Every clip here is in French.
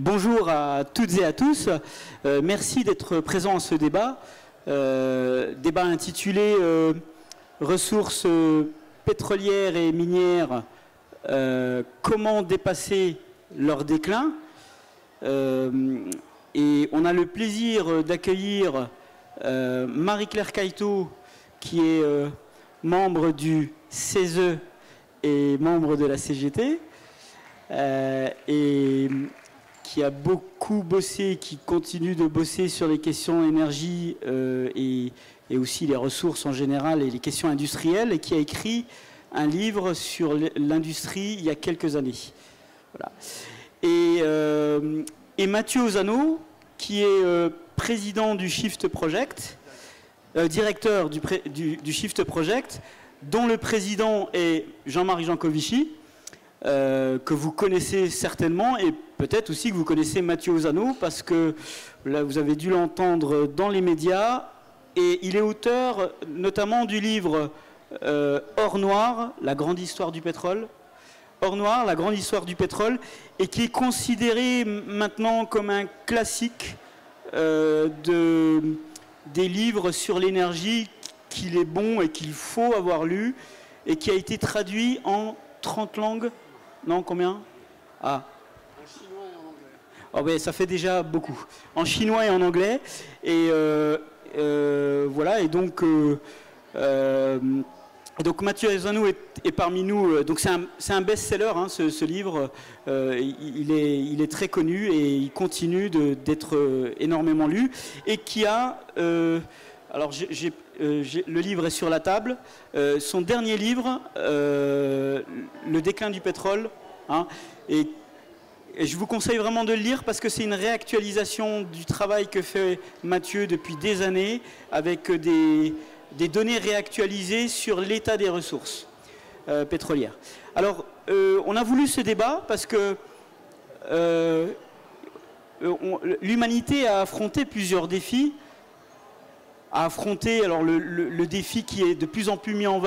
Bonjour à toutes et à tous. Euh, merci d'être présents à ce débat. Euh, débat intitulé euh, Ressources pétrolières et minières, comment dépasser leur déclin Et on a le plaisir d'accueillir Marie-Claire Caïto, qui est membre du CESE et membre de la CGT. Qui a beaucoup bossé, qui continue de bosser sur les questions énergie euh, et, aussi les ressources en général et les questions industrielles, et qui a écrit un livre sur l'industrie il y a quelques années. Et, euh, Mathieu Ozano, qui est euh, président du Shift Project, directeur du, du, Shift Project, dont le président est Jean-Marie Jancovici, que vous connaissez certainement, et Peut-être aussi que vous connaissez Mathieu Ozano parce que là, vous avez dû l'entendre dans les médias. Et il est auteur notamment du livre euh, Or Noir, la grande histoire du pétrole. Or Noir, la grande histoire du pétrole, et qui est considéré maintenant comme un classique euh, de, des livres sur l'énergie qu'il est bon et qu'il faut avoir lu, et qui a été traduit en 30 langues. Non, combien Ah, Oh, ben, ça fait déjà beaucoup. En chinois et en anglais. Et euh, euh, voilà, et donc. Euh, donc Mathieu Azanou est, parmi nous. Donc c'est un, best-seller, hein, ce, livre. il, est, il, est, très connu et il continue d'être énormément lu. Et qui a... alors j'ai le livre est sur la table. son dernier livre, Le déclin du pétrole, hein, et je vous conseille vraiment de le lire parce que c'est une réactualisation du travail que fait Mathieu depuis des années avec des, données réactualisées sur l'état des ressources euh, pétrolières. Alors, euh, on a voulu ce débat parce que euh, l'humanité a affronté plusieurs défis. A affronté, alors le, défi qui est de plus en plus mis en,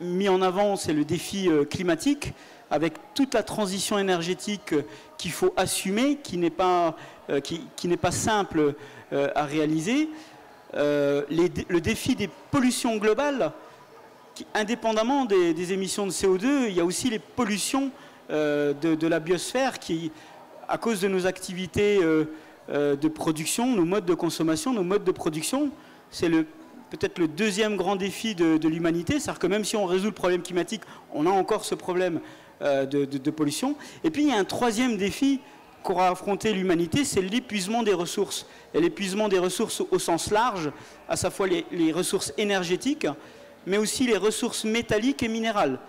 mis en avant, c'est le défi climatique avec toute la transition énergétique qu'il faut assumer, qui n'est pas, euh, qui, n'est pas simple euh, à réaliser. Euh, le défi des pollutions globales, indépendamment des, émissions de CO2, il y a aussi les pollutions de, la biosphère qui, à cause de nos activités de production, nos modes de consommation, nos modes de production, c'est peut-être le deuxième grand défi de, de l'humanité. C'est-à-dire que même si on résout le problème climatique, on a encore ce problème euh, de, pollution. Et puis il y a un troisième défi qu'aura affronté l'humanité, c'est l'épuisement des ressources. Et l'épuisement des ressources au sens large, à sa fois les, ressources énergétiques, mais aussi les ressources métalliques et minérales.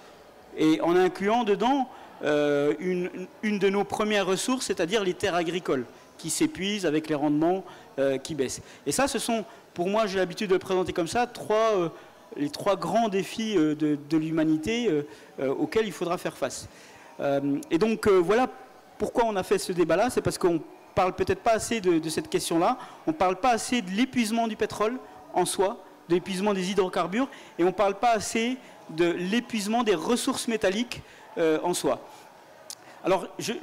Et en incluant dedans euh, une, de nos premières ressources, c'est-à-dire les terres agricoles, qui s'épuisent avec les rendements euh, qui baissent. Et ça, ce sont, pour moi, j'ai l'habitude de le présenter comme ça, trois les trois grands défis euh, de, l'humanité euh, euh, auxquels il faudra faire face. et donc voilà pourquoi on a fait ce débat-là, c'est parce qu'on parle peut-être pas assez de, cette question-là, on ne parle pas assez de l'épuisement du pétrole en soi, de l'épuisement des hydrocarbures, et on ne parle pas assez de l'épuisement des ressources métalliques en soi. Alors, j'ai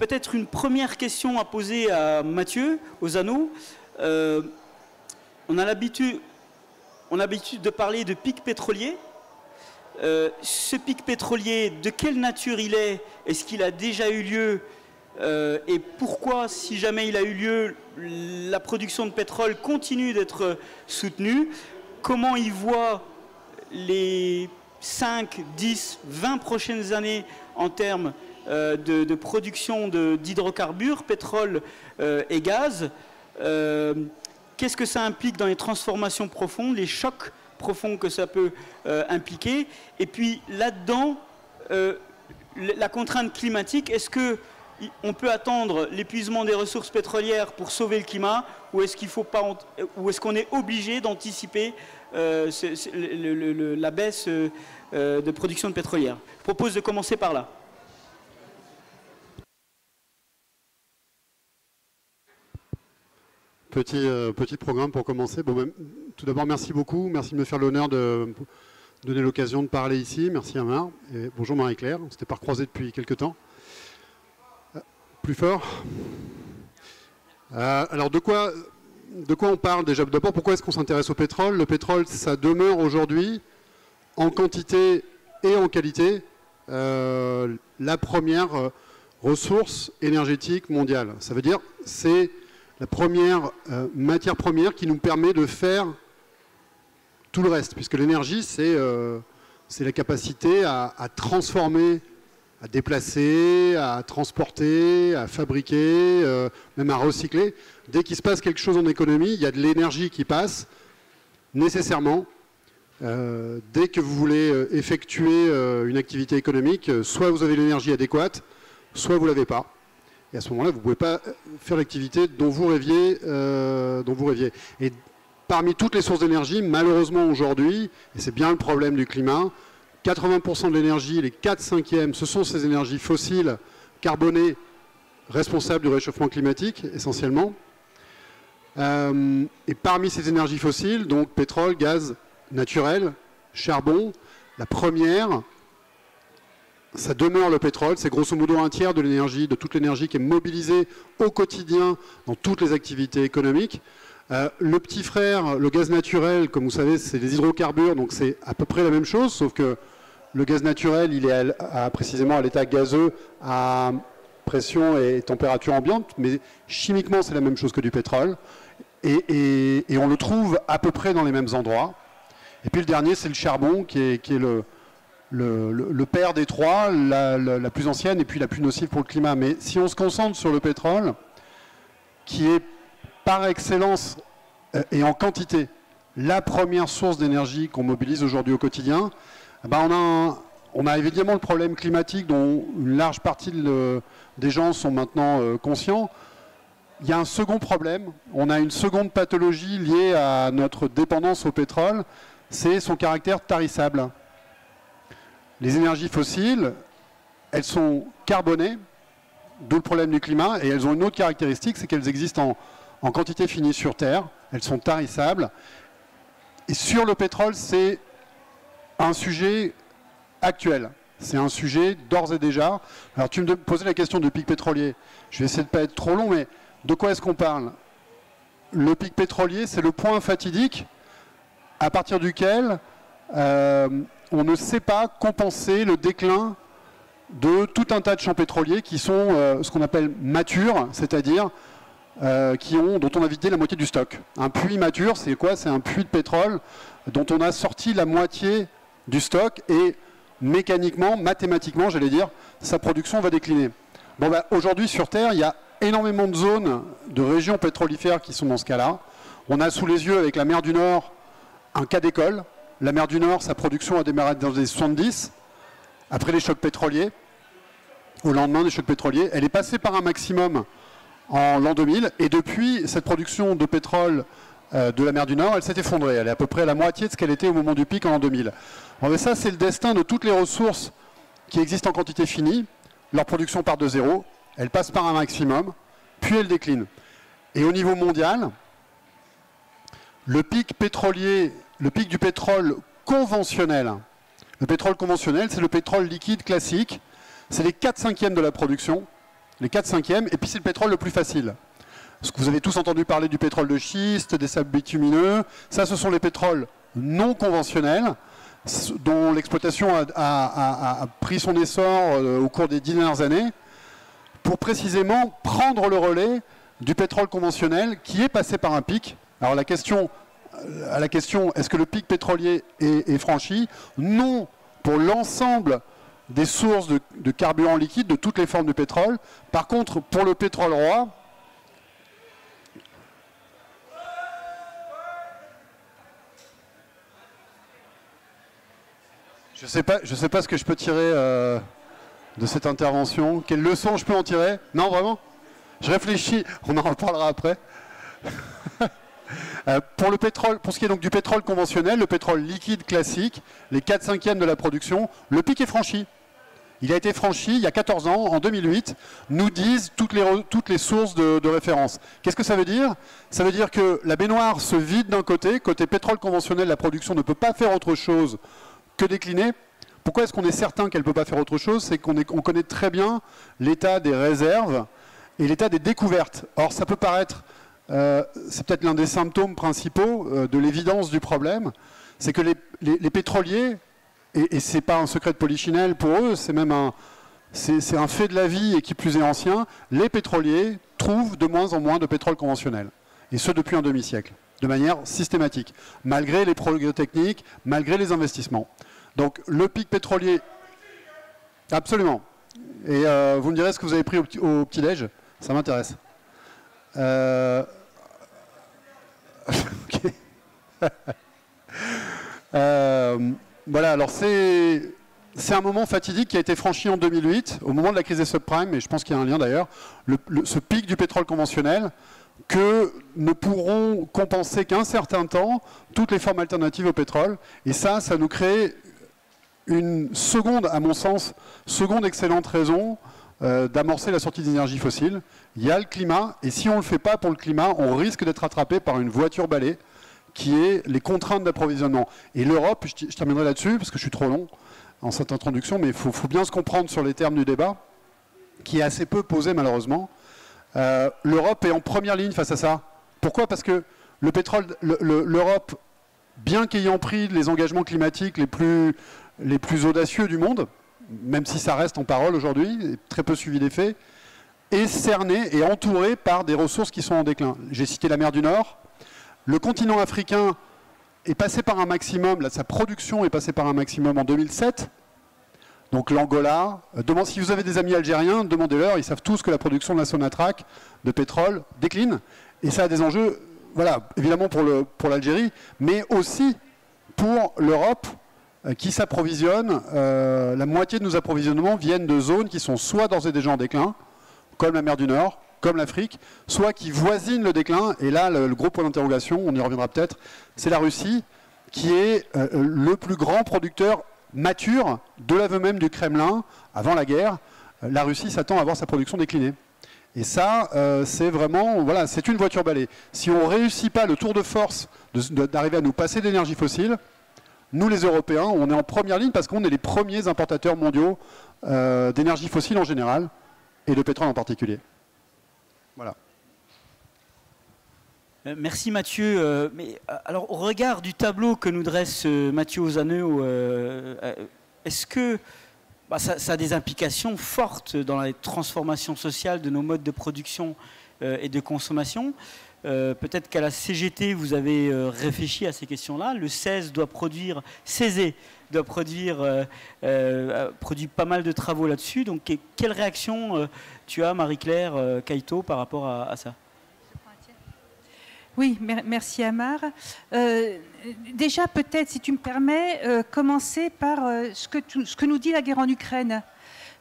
peut-être une première question à poser à Mathieu, aux anneaux. On a l'habitude de parler de pic pétrolier. Euh, ce pic pétrolier, de quelle nature il est? Est-ce qu'il a déjà eu lieu? Euh, Et pourquoi, si jamais il a eu lieu, la production de pétrole continue d'être soutenue? Comment il voit les 5, 10, 20 prochaines années en termes euh, de, production d'hydrocarbures, pétrole et gaz. Qu'est-ce que ça implique dans les transformations profondes, les chocs profonds que ça peut euh, impliquer? Et puis là-dedans, euh, la contrainte climatique, est-ce que on peut attendre l'épuisement des ressources pétrolières pour sauver le climat ou est-ce qu'il faut pas ou est-ce qu'on est obligé d'anticiper euh, la baisse de production de pétrolière? Je propose de commencer par là. Petit, euh, petit programme pour commencer. Ben, tout d'abord, merci beaucoup. Merci de me faire l'honneur de donner l'occasion de parler ici. Merci Amar. Et bonjour Marie-Claire. On s'était pas depuis quelques temps. Plus fort Alors de quoi, de quoi on parle déjà? D'abord, pourquoi est-ce qu'on s'intéresse au pétrole? Le pétrole, ça demeure aujourd'hui, en quantité et en qualité, la première ressource énergétique mondiale. Ça veut dire c'est la première euh, matière première qui nous permet de faire tout le reste, puisque l'énergie, c'est euh, la capacité à, transformer, à déplacer, à transporter, à fabriquer, euh, même à recycler. Dès qu'il se passe quelque chose en économie, il y a de l'énergie qui passe, nécessairement. dès que vous voulez effectuer une activité économique, soit vous avez l'énergie adéquate, soit vous ne l'avez pas. Et à ce moment-là, vous ne pouvez pas faire l'activité dont vous rêviez. Euh, dont vous rêviez. Et parmi toutes les sources d'énergie, malheureusement aujourd'hui, et c'est bien le problème du climat, 80% de l'énergie, les 4 cinquièmes, ce sont ces énergies fossiles, carbonées, responsables du réchauffement climatique, essentiellement. Euh, et parmi ces énergies fossiles, donc pétrole, gaz naturel, charbon, la première, ça demeure le pétrole, c'est grosso modo un tiers de l'énergie, de toute l'énergie qui est mobilisée au quotidien dans toutes les activités économiques. Euh, le petit frère, le gaz naturel, comme vous savez, c'est les hydrocarbures, donc c'est à peu près la même chose, sauf que le gaz naturel, il est précisément à l'état gazeux à pression et température ambiante, mais chimiquement, c'est la même chose que du pétrole. Et, on le trouve à peu près dans les mêmes endroits. Et puis le dernier, c'est le charbon, qui est le, le, père des trois, la, plus ancienne et puis la plus nocive pour le climat. Mais si on se concentre sur le pétrole, qui est par excellence euh, et en quantité la première source d'énergie qu'on mobilise aujourd'hui au quotidien, eh ben on, a évidemment le problème climatique dont une large partie des gens sont maintenant euh, conscients. Il y a un second problème, on a une seconde pathologie liée à notre dépendance au pétrole, c'est son caractère tarissable. Les énergies fossiles, elles sont carbonées, d'où le problème du climat, et elles ont une autre caractéristique, c'est qu'elles existent en, quantité finie sur Terre, elles sont tarissables. Et sur le pétrole, c'est un sujet actuel. C'est un sujet d'ores et déjà. Alors tu me posais la question du pic pétrolier. Je vais essayer de ne pas être trop long, mais de quoi est-ce qu'on parle? Le pic pétrolier, c'est le point fatidique à partir duquel on ne sait pas compenser le déclin de tout un tas de champs pétroliers qui sont euh, ce qu'on appelle matures, c'est-à-dire euh, dont on a vidé la moitié du stock. Un puits mature, c'est quoi? C'est un puits de pétrole dont on a sorti la moitié du stock et mécaniquement, mathématiquement, j'allais dire, sa production va décliner. Bah, aujourd'hui sur Terre, il y a énormément de zones, de régions pétrolifères qui sont dans ce cas-là. On a sous les yeux, avec la mer du Nord, un cas d'école, la mer du Nord, sa production a démarré dans les années 70, après les chocs pétroliers, au lendemain des chocs pétroliers. Elle est passée par un maximum en l'an 2000, et depuis, cette production de pétrole euh, de la mer du Nord, elle s'est effondrée. Elle est à peu près à la moitié de ce qu'elle était au moment du pic en l'an 2000. mais ça, c'est le destin de toutes les ressources qui existent en quantité finie. Leur production part de zéro, elle passe par un maximum, puis elle décline. Et au niveau mondial, le pic pétrolier le pic du pétrole conventionnel. Le pétrole conventionnel, c'est le pétrole liquide classique. C'est les 4 cinquièmes de la production. Les 4 cinquièmes, et puis c'est le pétrole le plus facile. Que vous avez tous entendu parler du pétrole de schiste, des sables bitumineux. Ça, ce sont les pétroles non conventionnels, dont l'exploitation a, pris son essor euh, au cours des dix dernières années, pour précisément prendre le relais du pétrole conventionnel qui est passé par un pic. Alors la question à la question est-ce que le pic pétrolier est, franchi? Non, pour l'ensemble des sources de, carburant liquide, de toutes les formes de pétrole. Par contre, pour le pétrole roi, je ne sais, pas, sais pas ce que je peux tirer euh, de cette intervention. Quelle leçon je peux en tirer? Non, vraiment? Je réfléchis, on en reparlera après. Euh, pour, le pétrole, pour ce qui est donc du pétrole conventionnel, le pétrole liquide classique, les 4 cinquièmes de la production, le pic est franchi. Il a été franchi il y a 14 ans, en 2008, nous disent toutes les, toutes les sources de, référence. Qu'est-ce que ça veut dire? Ça veut dire que la baignoire se vide d'un côté, côté pétrole conventionnel, la production ne peut pas faire autre chose que décliner. Pourquoi est-ce qu'on est certain qu'elle ne peut pas faire autre chose? C'est qu'on connaît très bien l'état des réserves et l'état des découvertes. Or, ça peut paraître, euh, c'est peut-être l'un des symptômes principaux euh, de l'évidence du problème, c'est que les, pétroliers, et, et ce n'est pas un secret de polichinelle pour eux, c'est même un, fait de la vie et qui plus est ancien, les pétroliers trouvent de moins en moins de pétrole conventionnel. Et ce depuis un demi-siècle, de manière systématique, malgré les progrès techniques, malgré les investissements. Donc le pic pétrolier, absolument. Et euh, vous me direz ce que vous avez pris au, petit-déj, ça m'intéresse. euh voilà, alors c'est un moment fatidique qui a été franchi en 2008, au moment de la crise des subprimes, et je pense qu'il y a un lien d'ailleurs, ce pic du pétrole conventionnel que ne pourront compenser qu'un certain temps toutes les formes alternatives au pétrole. Et ça, ça nous crée une seconde, à mon sens, seconde excellente raison euh, d'amorcer la sortie des énergies fossiles. Il y a le climat, et si on ne le fait pas pour le climat, on risque d'être attrapé par une voiture balai qui est les contraintes d'approvisionnement. Et l'Europe, je terminerai là-dessus parce que je suis trop long, en cette introduction, mais il faut, bien se comprendre sur les termes du débat, qui est assez peu posé malheureusement. Euh, L'Europe est en première ligne face à ça. Pourquoi? Parce que le pétrole, l'Europe, bien qu'ayant pris les engagements climatiques les plus, les plus audacieux du monde, même si ça reste en parole aujourd'hui, très peu suivi des faits, est cerné et entouré par des ressources qui sont en déclin. J'ai cité la mer du Nord. Le continent africain est passé par un maximum, là, sa production est passée par un maximum en 2007. Donc l'Angola, euh, si vous avez des amis algériens, demandez-leur, ils savent tous que la production de la Sonatrach de pétrole décline. Et ça a des enjeux, voilà, évidemment pour l'Algérie, mais aussi pour l'Europe qui s'approvisionne. Euh, la moitié de nos approvisionnements viennent de zones qui sont soit d'ores et déjà en déclin, comme la mer du Nord, comme l'Afrique, soit qui voisinent le déclin. Et là, le, gros point d'interrogation, on y reviendra peut-être, c'est la Russie, qui est euh, le plus grand producteur mature de l'aveu même du Kremlin avant la guerre. Euh, la Russie s'attend à voir sa production décliner. Et ça, euh, c'est vraiment, voilà, c'est une voiture balai. Si on ne réussit pas le tour de force d'arriver à nous passer d'énergie fossile, nous les Européens, on est en première ligne parce qu'on est les premiers importateurs mondiaux d'énergie fossile en général et de pétrole en particulier. Voilà. Euh, merci Mathieu. Euh, mais euh, alors au regard du tableau que nous dresse Mathieu Ozaneux, est-ce que bah, ça, a des implications fortes dans la transformation sociale de nos modes de production et de consommation? Peut-être qu'à la CGT, vous avez réfléchi à ces questions-là. Le 16 doit produire, CESE doit produire, produit pas mal de travaux là-dessus. Donc, quelle réaction tu as, Marie-Claire Kaito, par rapport à ça? Oui, merci Amar. Euh, déjà, peut-être, si tu me permets, euh, commencer par euh, ce, que nous dit la guerre en Ukraine.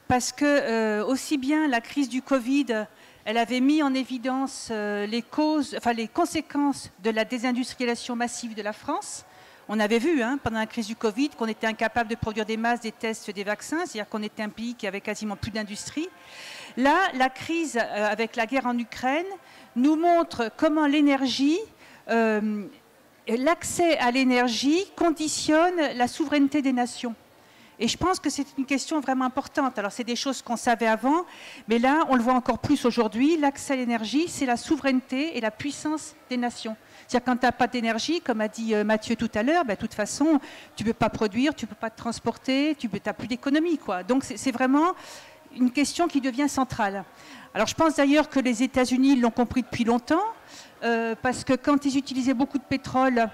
Parce que aussi bien la crise du Covid, elle avait mis en évidence les, causes, enfin, les conséquences de la désindustrialisation massive de la France. On avait vu hein, pendant la crise du Covid qu'on était incapable de produire des masses, des tests, des vaccins, c'est-à-dire qu'on était un pays qui avait quasiment plus d'industrie. Là, la crise avec la guerre en Ukraine, nous montre comment l'énergie, euh, l'accès à l'énergie conditionne la souveraineté des nations. Et je pense que c'est une question vraiment importante. Alors, c'est des choses qu'on savait avant, mais là, on le voit encore plus aujourd'hui. L'accès à l'énergie, c'est la souveraineté et la puissance des nations. C'est-à-dire, quand tu n'as pas d'énergie, comme a dit euh, Mathieu tout à l'heure, ben, de toute façon, tu ne peux pas produire, tu ne peux pas te transporter, tu n'as plus d'économie. Quoi. Donc, c'est vraiment une question qui devient centrale. Alors je pense d'ailleurs que les États-Unis l'ont compris depuis longtemps, euh, parce que quand ils utilisaient beaucoup de pétrole,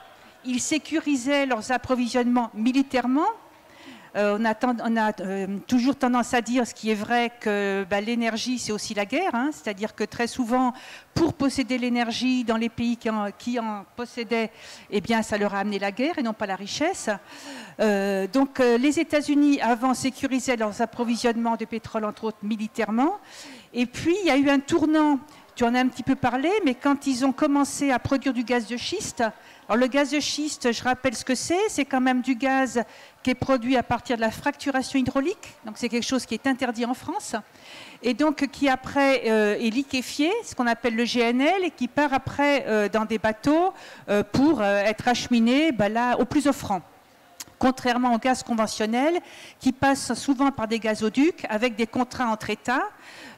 ils sécurisaient leurs approvisionnements militairement, euh, on a, euh, toujours tendance à dire, ce qui est vrai, que bah, l'énergie, c'est aussi la guerre. Hein. C'est-à-dire que très souvent, pour posséder l'énergie dans les pays qui en, possédaient, eh bien, ça leur a amené la guerre et non pas la richesse. Euh, donc, les États-Unis, avant, sécurisaient leurs approvisionnements de pétrole, entre autres, militairement. Et puis, il y a eu un tournant tu en as un petit peu parlé, mais quand ils ont commencé à produire du gaz de schiste, alors le gaz de schiste, je rappelle ce que c'est, c'est quand même du gaz qui est produit à partir de la fracturation hydraulique, donc c'est quelque chose qui est interdit en France, et donc qui après euh, est liquéfié, ce qu'on appelle le GNL, et qui part après euh, dans des bateaux euh, pour être acheminé bah, là, au plus offrant. contrairement au gaz conventionnel qui passe souvent par des gazoducs avec des contrats entre États.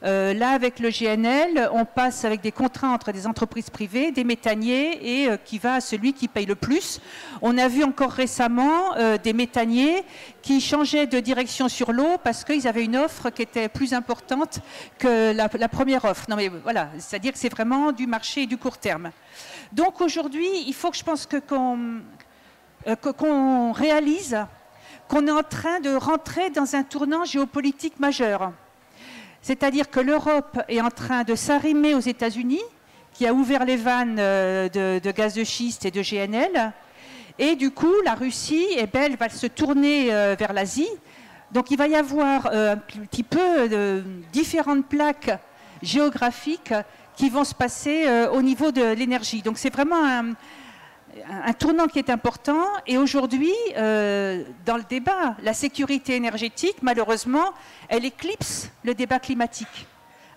Euh, là, avec le GNL, on passe avec des contrats entre des entreprises privées, des méthaniers, et euh, qui va à celui qui paye le plus. On a vu encore récemment euh, des méthaniers qui changeaient de direction sur l'eau parce qu'ils avaient une offre qui était plus importante que la, première offre. Voilà, c'est-à-dire que c'est vraiment du marché et du court terme. Donc aujourd'hui, il faut que je pense que qu'on réalise qu'on est en train de rentrer dans un tournant géopolitique majeur. C'est-à-dire que l'Europe est en train de s'arrimer aux États-Unis, qui a ouvert les vannes euh, de, gaz de schiste et de GNL. Et du coup, la Russie eh ben, va se tourner euh, vers l'Asie. Donc il va y avoir euh, un petit peu de différentes plaques géographiques qui vont se passer au niveau de l'énergie. Donc c'est vraiment un, un tournant qui est important. Et aujourd'hui, euh, dans le débat, la sécurité énergétique, malheureusement, elle éclipse le débat climatique.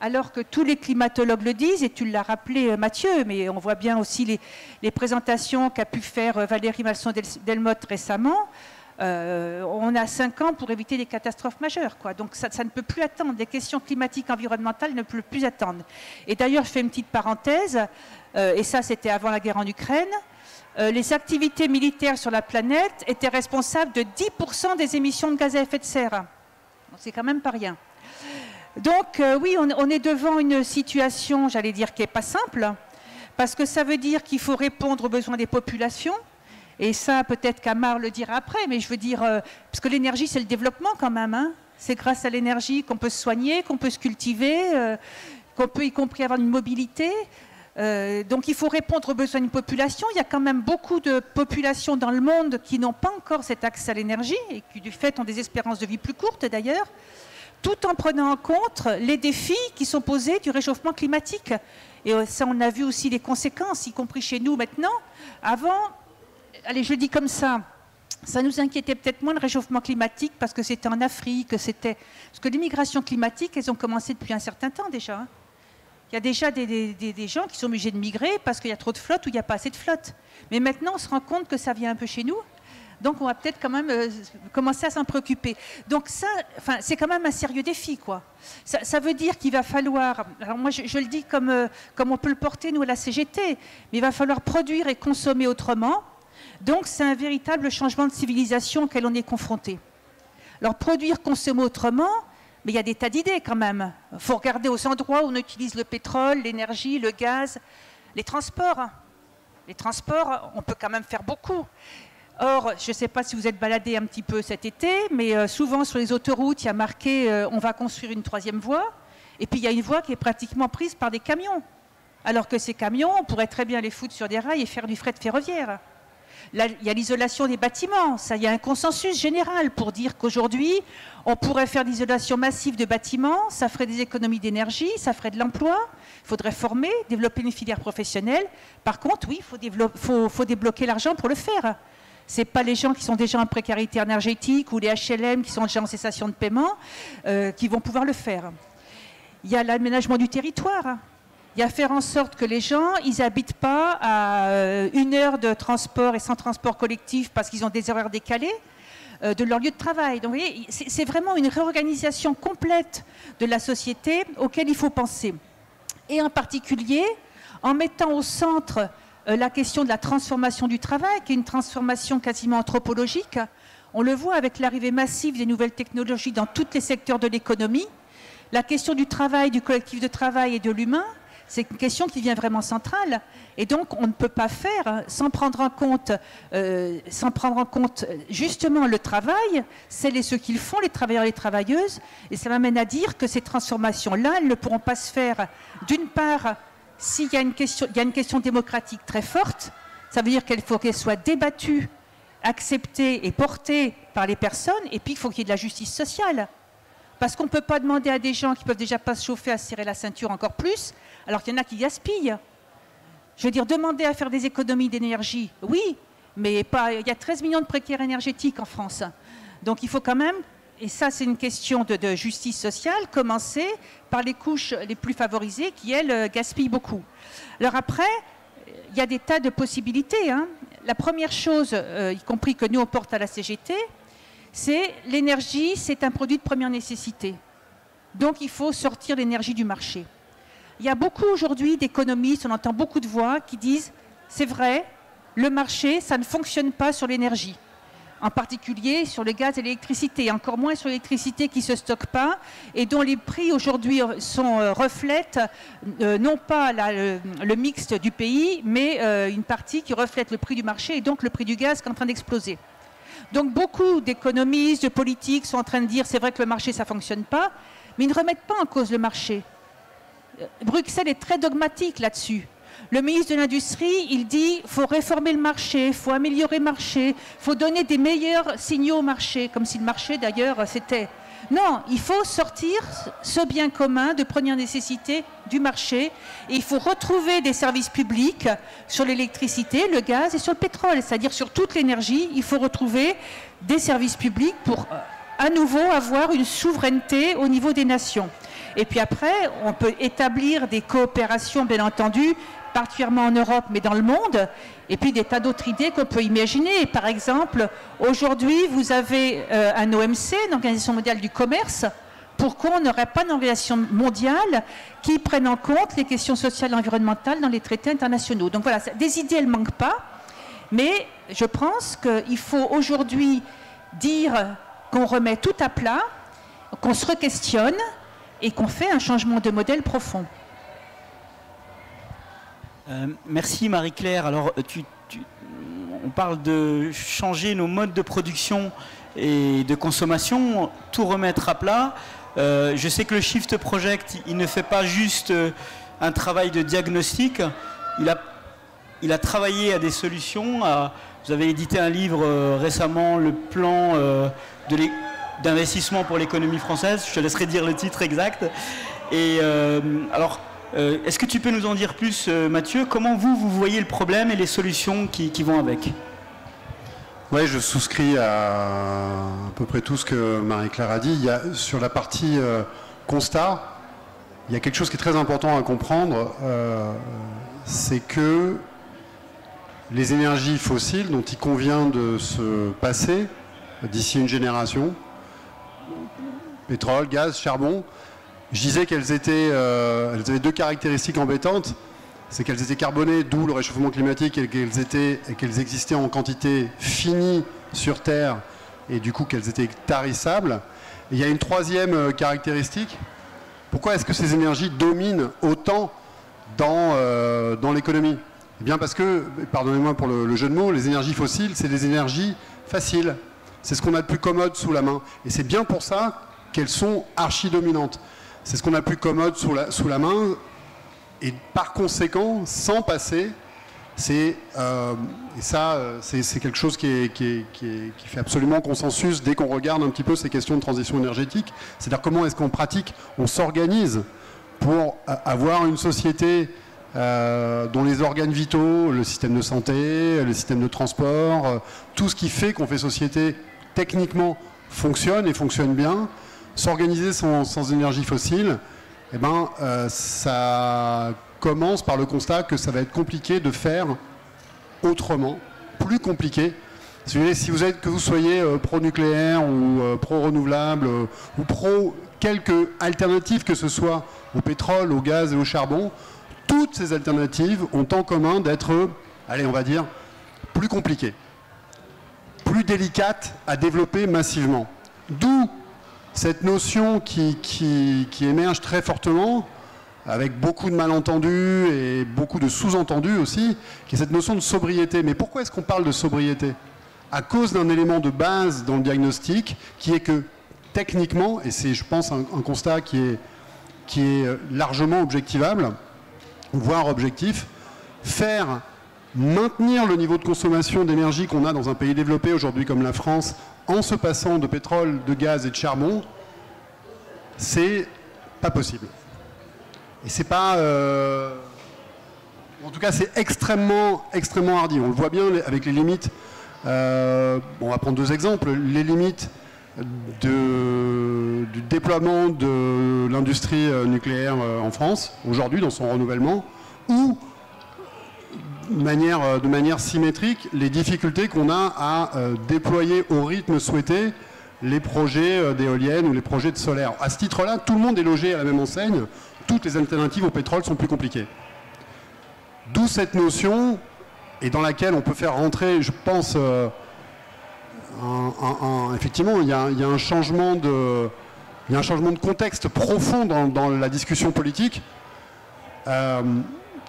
Alors que tous les climatologues le disent, et tu l'as rappelé euh, Mathieu, mais on voit bien aussi les, présentations qu'a pu faire euh, Valérie Malson-Delmotte récemment, on a cinq ans pour éviter des catastrophes majeures. Quoi. Donc ça, ça, ne peut plus attendre. Les questions climatiques environnementales ne peuvent plus attendre. Et d'ailleurs, je fais une petite parenthèse, et ça c'était avant la guerre en Ukraine. Euh, les activités militaires sur la planète étaient responsables de 10% des émissions de gaz à effet de serre. C'est quand même pas rien. Donc euh, oui, on, est devant une situation, j'allais dire, qui n'est pas simple, parce que ça veut dire qu'il faut répondre aux besoins des populations. Et ça, peut-être qu'Amar le dira après, mais je veux dire, euh, parce que l'énergie, c'est le développement quand même. Hein. c'est grâce à l'énergie qu'on peut se soigner, qu'on peut se cultiver, qu'on peut y compris avoir une mobilité. Euh, donc il faut répondre aux besoins d'une population. Il y a quand même beaucoup de populations dans le monde qui n'ont pas encore cet accès à l'énergie et qui du fait ont des espérances de vie plus courtes d'ailleurs, tout en prenant en compte les défis qui sont posés du réchauffement climatique. Et euh, ça, on a vu aussi les conséquences, y compris chez nous maintenant. Avant, allez, je le dis comme ça, ça nous inquiétait peut-être moins le réchauffement climatique parce que c'était en Afrique, c'était parce que les migrations climatiques, elles ont commencé depuis un certain temps déjà. Hein. Il y a déjà des, gens qui sont obligés de migrer parce qu'il y a trop de flotte ou il n'y a pas assez de flotte. Mais maintenant, on se rend compte que ça vient un peu chez nous. Donc, on va peut-être quand même euh, commencer à s'en préoccuper. Donc, ça, c'est quand même un sérieux défi, quoi. Ça, veut dire qu'il va falloir. Alors, moi, je, le dis comme, euh, comme on peut le porter, nous, à la CGT, mais il va falloir produire et consommer autrement. Donc, c'est un véritable changement de civilisation auquel on est confronté. Alors, produire, consommer autrement, mais il y a des tas d'idées quand même. Il faut regarder aux endroits où on utilise le pétrole, l'énergie, le gaz, les transports. Les transports, on peut quand même faire beaucoup. Or, je ne sais pas si vous êtes baladé un petit peu cet été, mais euh, souvent sur les autoroutes, il y a marqué euh, on va construire une troisième voie, et puis il y a une voie qui est pratiquement prise par des camions. Alors que ces camions, on pourrait très bien les foutre sur des rails et faire du fret ferroviaire il y a l'isolation des bâtiments. Il y a un consensus général pour dire qu'aujourd'hui, on pourrait faire l'isolation massive de bâtiments, ça ferait des économies d'énergie, ça ferait de l'emploi. Il faudrait former, développer une filière professionnelle. Par contre, oui, il faut, débloquer l'argent pour le faire. Ce pas les gens qui sont déjà en précarité énergétique ou les HLM qui sont déjà en cessation de paiement euh, qui vont pouvoir le faire. Il y a l'aménagement du territoire il y a faire en sorte que les gens, ils n'habitent pas à euh, une heure de transport et sans transport collectif parce qu'ils ont des horaires décalés euh, de leur lieu de travail. Donc, vous voyez, c'est vraiment une réorganisation complète de la société auquel il faut penser. Et en particulier, en mettant au centre euh, la question de la transformation du travail, qui est une transformation quasiment anthropologique. On le voit avec l'arrivée massive des nouvelles technologies dans tous les secteurs de l'économie. La question du travail, du collectif de travail et de l'humain, c'est une question qui vient vraiment centrale. Et donc, on ne peut pas faire sans prendre en compte, euh, euh, justement le travail, celles et ceux qui le font, les travailleurs et les travailleuses. Et ça m'amène à dire que ces transformations-là, elles ne pourront pas se faire, d'une part, s'il y, a une question, il y a une question démocratique très forte, ça veut dire qu'il faut qu'elle soit débattue, acceptée et portée par les personnes, et puis il faut qu'il y ait de la justice sociale. Parce qu'on ne peut pas demander à des gens qui peuvent déjà pas se chauffer à serrer la ceinture encore plus, alors qu'il y en a qui gaspillent. Je veux dire, demander à faire des économies d'énergie, oui, mais pas, il y a 13 millions de précaires énergétiques en France. Donc il faut quand même, et ça c'est une question de, justice sociale, commencer par les couches les plus favorisées qui, elles, gaspillent beaucoup. Alors après, il y a des tas de possibilités. Hein. la première chose, y compris que nous on porte à la CGT, c'est l'énergie, c'est un produit de première nécessité. Donc il faut sortir l'énergie du marché. Il y a beaucoup aujourd'hui d'économistes, on entend beaucoup de voix qui disent c'est vrai, le marché, ça ne fonctionne pas sur l'énergie en particulier sur le gaz et l'électricité, encore moins sur l'électricité qui ne se stocke pas et dont les prix aujourd'hui euh, reflètent euh, non pas le, mixte du pays, mais euh, une partie qui reflète le prix du marché et donc le prix du gaz qui est en train d'exploser. Donc beaucoup d'économistes, de politiques sont en train de dire c'est vrai que le marché ça fonctionne pas, mais ils ne remettent pas en cause le marché. Bruxelles est très dogmatique là-dessus. Le ministre de l'Industrie, il dit faut réformer le marché, il faut améliorer le marché, il faut donner des meilleurs signaux au marché, comme si le marché d'ailleurs c'était... Non, il faut sortir ce bien commun de première nécessité du marché et il faut retrouver des services publics sur l'électricité, le gaz et sur le pétrole, c'est-à-dire sur toute l'énergie. Il faut retrouver des services publics pour à nouveau avoir une souveraineté au niveau des nations. Et puis après, on peut établir des coopérations, bien entendu, particulièrement en Europe, mais dans le monde, et puis des tas d'autres idées qu'on peut imaginer. Par exemple, aujourd'hui, vous avez euh, un OMC, une Organisation mondiale du commerce. Pourquoi on n'aurait pas une organisation mondiale qui prenne en compte les questions sociales et environnementales dans les traités internationaux? Donc voilà, des idées, elles ne manquent pas, mais je pense qu'il faut aujourd'hui dire qu'on remet tout à plat, qu'on se re-questionne et qu'on fait un changement de modèle profond. Euh, merci Marie-Claire. Alors, on parle de changer nos modes de production et de consommation, tout remettre à plat. Euh, je sais que le Shift Project, il ne fait pas juste euh, un travail de diagnostic, il a, il a travaillé à des solutions. vous avez édité un livre récemment, le plan d'investissement pour l'économie française. Je te laisserai dire le titre exact. Et alors, euh, est-ce que tu peux nous en dire plus, euh, Mathieu? Comment vous, vous voyez le problème et les solutions qui, vont avec? Oui, je souscris à à peu près tout ce que Marie-Claire a dit. Il y a, sur la partie euh, constat, il y a quelque chose qui est très important à comprendre, c'est que les énergies fossiles dont il convient de se passer d'ici une génération, pétrole, gaz, charbon, je disais qu'elles étaient, euh, elles avaient deux caractéristiques embêtantes. C'est qu'elles étaient carbonées, d'où le réchauffement climatique, et qu'elles étaient, et qu'elles existaient en quantité finie sur Terre, et du coup qu'elles étaient tarissables. il y a une troisième euh, caractéristique. Pourquoi est-ce que ces énergies dominent autant dans, euh, l'économie? Eh bien parce que, pardonnez-moi pour le, le, jeu de mots, les énergies fossiles, c'est des énergies faciles. C'est ce qu'on a de plus commode sous la main. Et c'est bien pour ça qu'elles sont archi-dominantes. C'est ce qu'on a plus commode sous la, main. Et par conséquent, sans passer, c'est euh, et ça, euh, c'est quelque chose qui, qui, fait absolument consensus dès qu'on regarde un petit peu ces questions de transition énergétique. C'est-à-dire comment est-ce qu'on pratique, on s'organise pour avoir une société euh, dont les organes vitaux, le système de santé, le système de transport, tout ce qui fait qu'on fait société techniquement fonctionne et fonctionne bien, s'organiser sans, énergie fossile, eh ben, euh, ça commence par le constat que ça va être compliqué de faire autrement, plus compliqué. Si vous, êtes, que vous soyez euh, pro-nucléaire ou euh, pro-renouvelable ou pro quelque alternative que ce soit au pétrole, au gaz et au charbon, toutes ces alternatives ont en commun d'être, allez, on va dire, plus compliquées, plus délicates à développer massivement. D'où cette notion qui, émerge très fortement, avec beaucoup de malentendus et beaucoup de sous-entendus aussi, qui est cette notion de sobriété. Mais pourquoi est-ce qu'on parle de sobriété? À cause d'un élément de base dans le diagnostic, qui est que techniquement, et c'est je pense un, constat qui est, qui est largement objectivable, voire objectif, faire maintenir le niveau de consommation d'énergie qu'on a dans un pays développé aujourd'hui comme la France en se passant de pétrole, de gaz et de charbon, c'est pas possible. Et c'est pas. Euh, en tout cas, c'est extrêmement, extrêmement hardi. On le voit bien avec les limites. Euh, on va prendre deux exemples. Les limites du déploiement de l'industrie euh, nucléaire en France, aujourd'hui, dans son renouvellement, ou manière, de manière symétrique les difficultés qu'on a à déployer au rythme souhaité les projets d'éoliennes ou les projets de solaire. À ce titre-là, tout le monde est logé à la même enseigne. Toutes les alternatives au pétrole sont plus compliquées. D'où cette notion, et dans laquelle on peut faire rentrer, je pense, effectivement, il y, a, un changement de, il y a un changement de contexte profond dans, la discussion politique. Euh,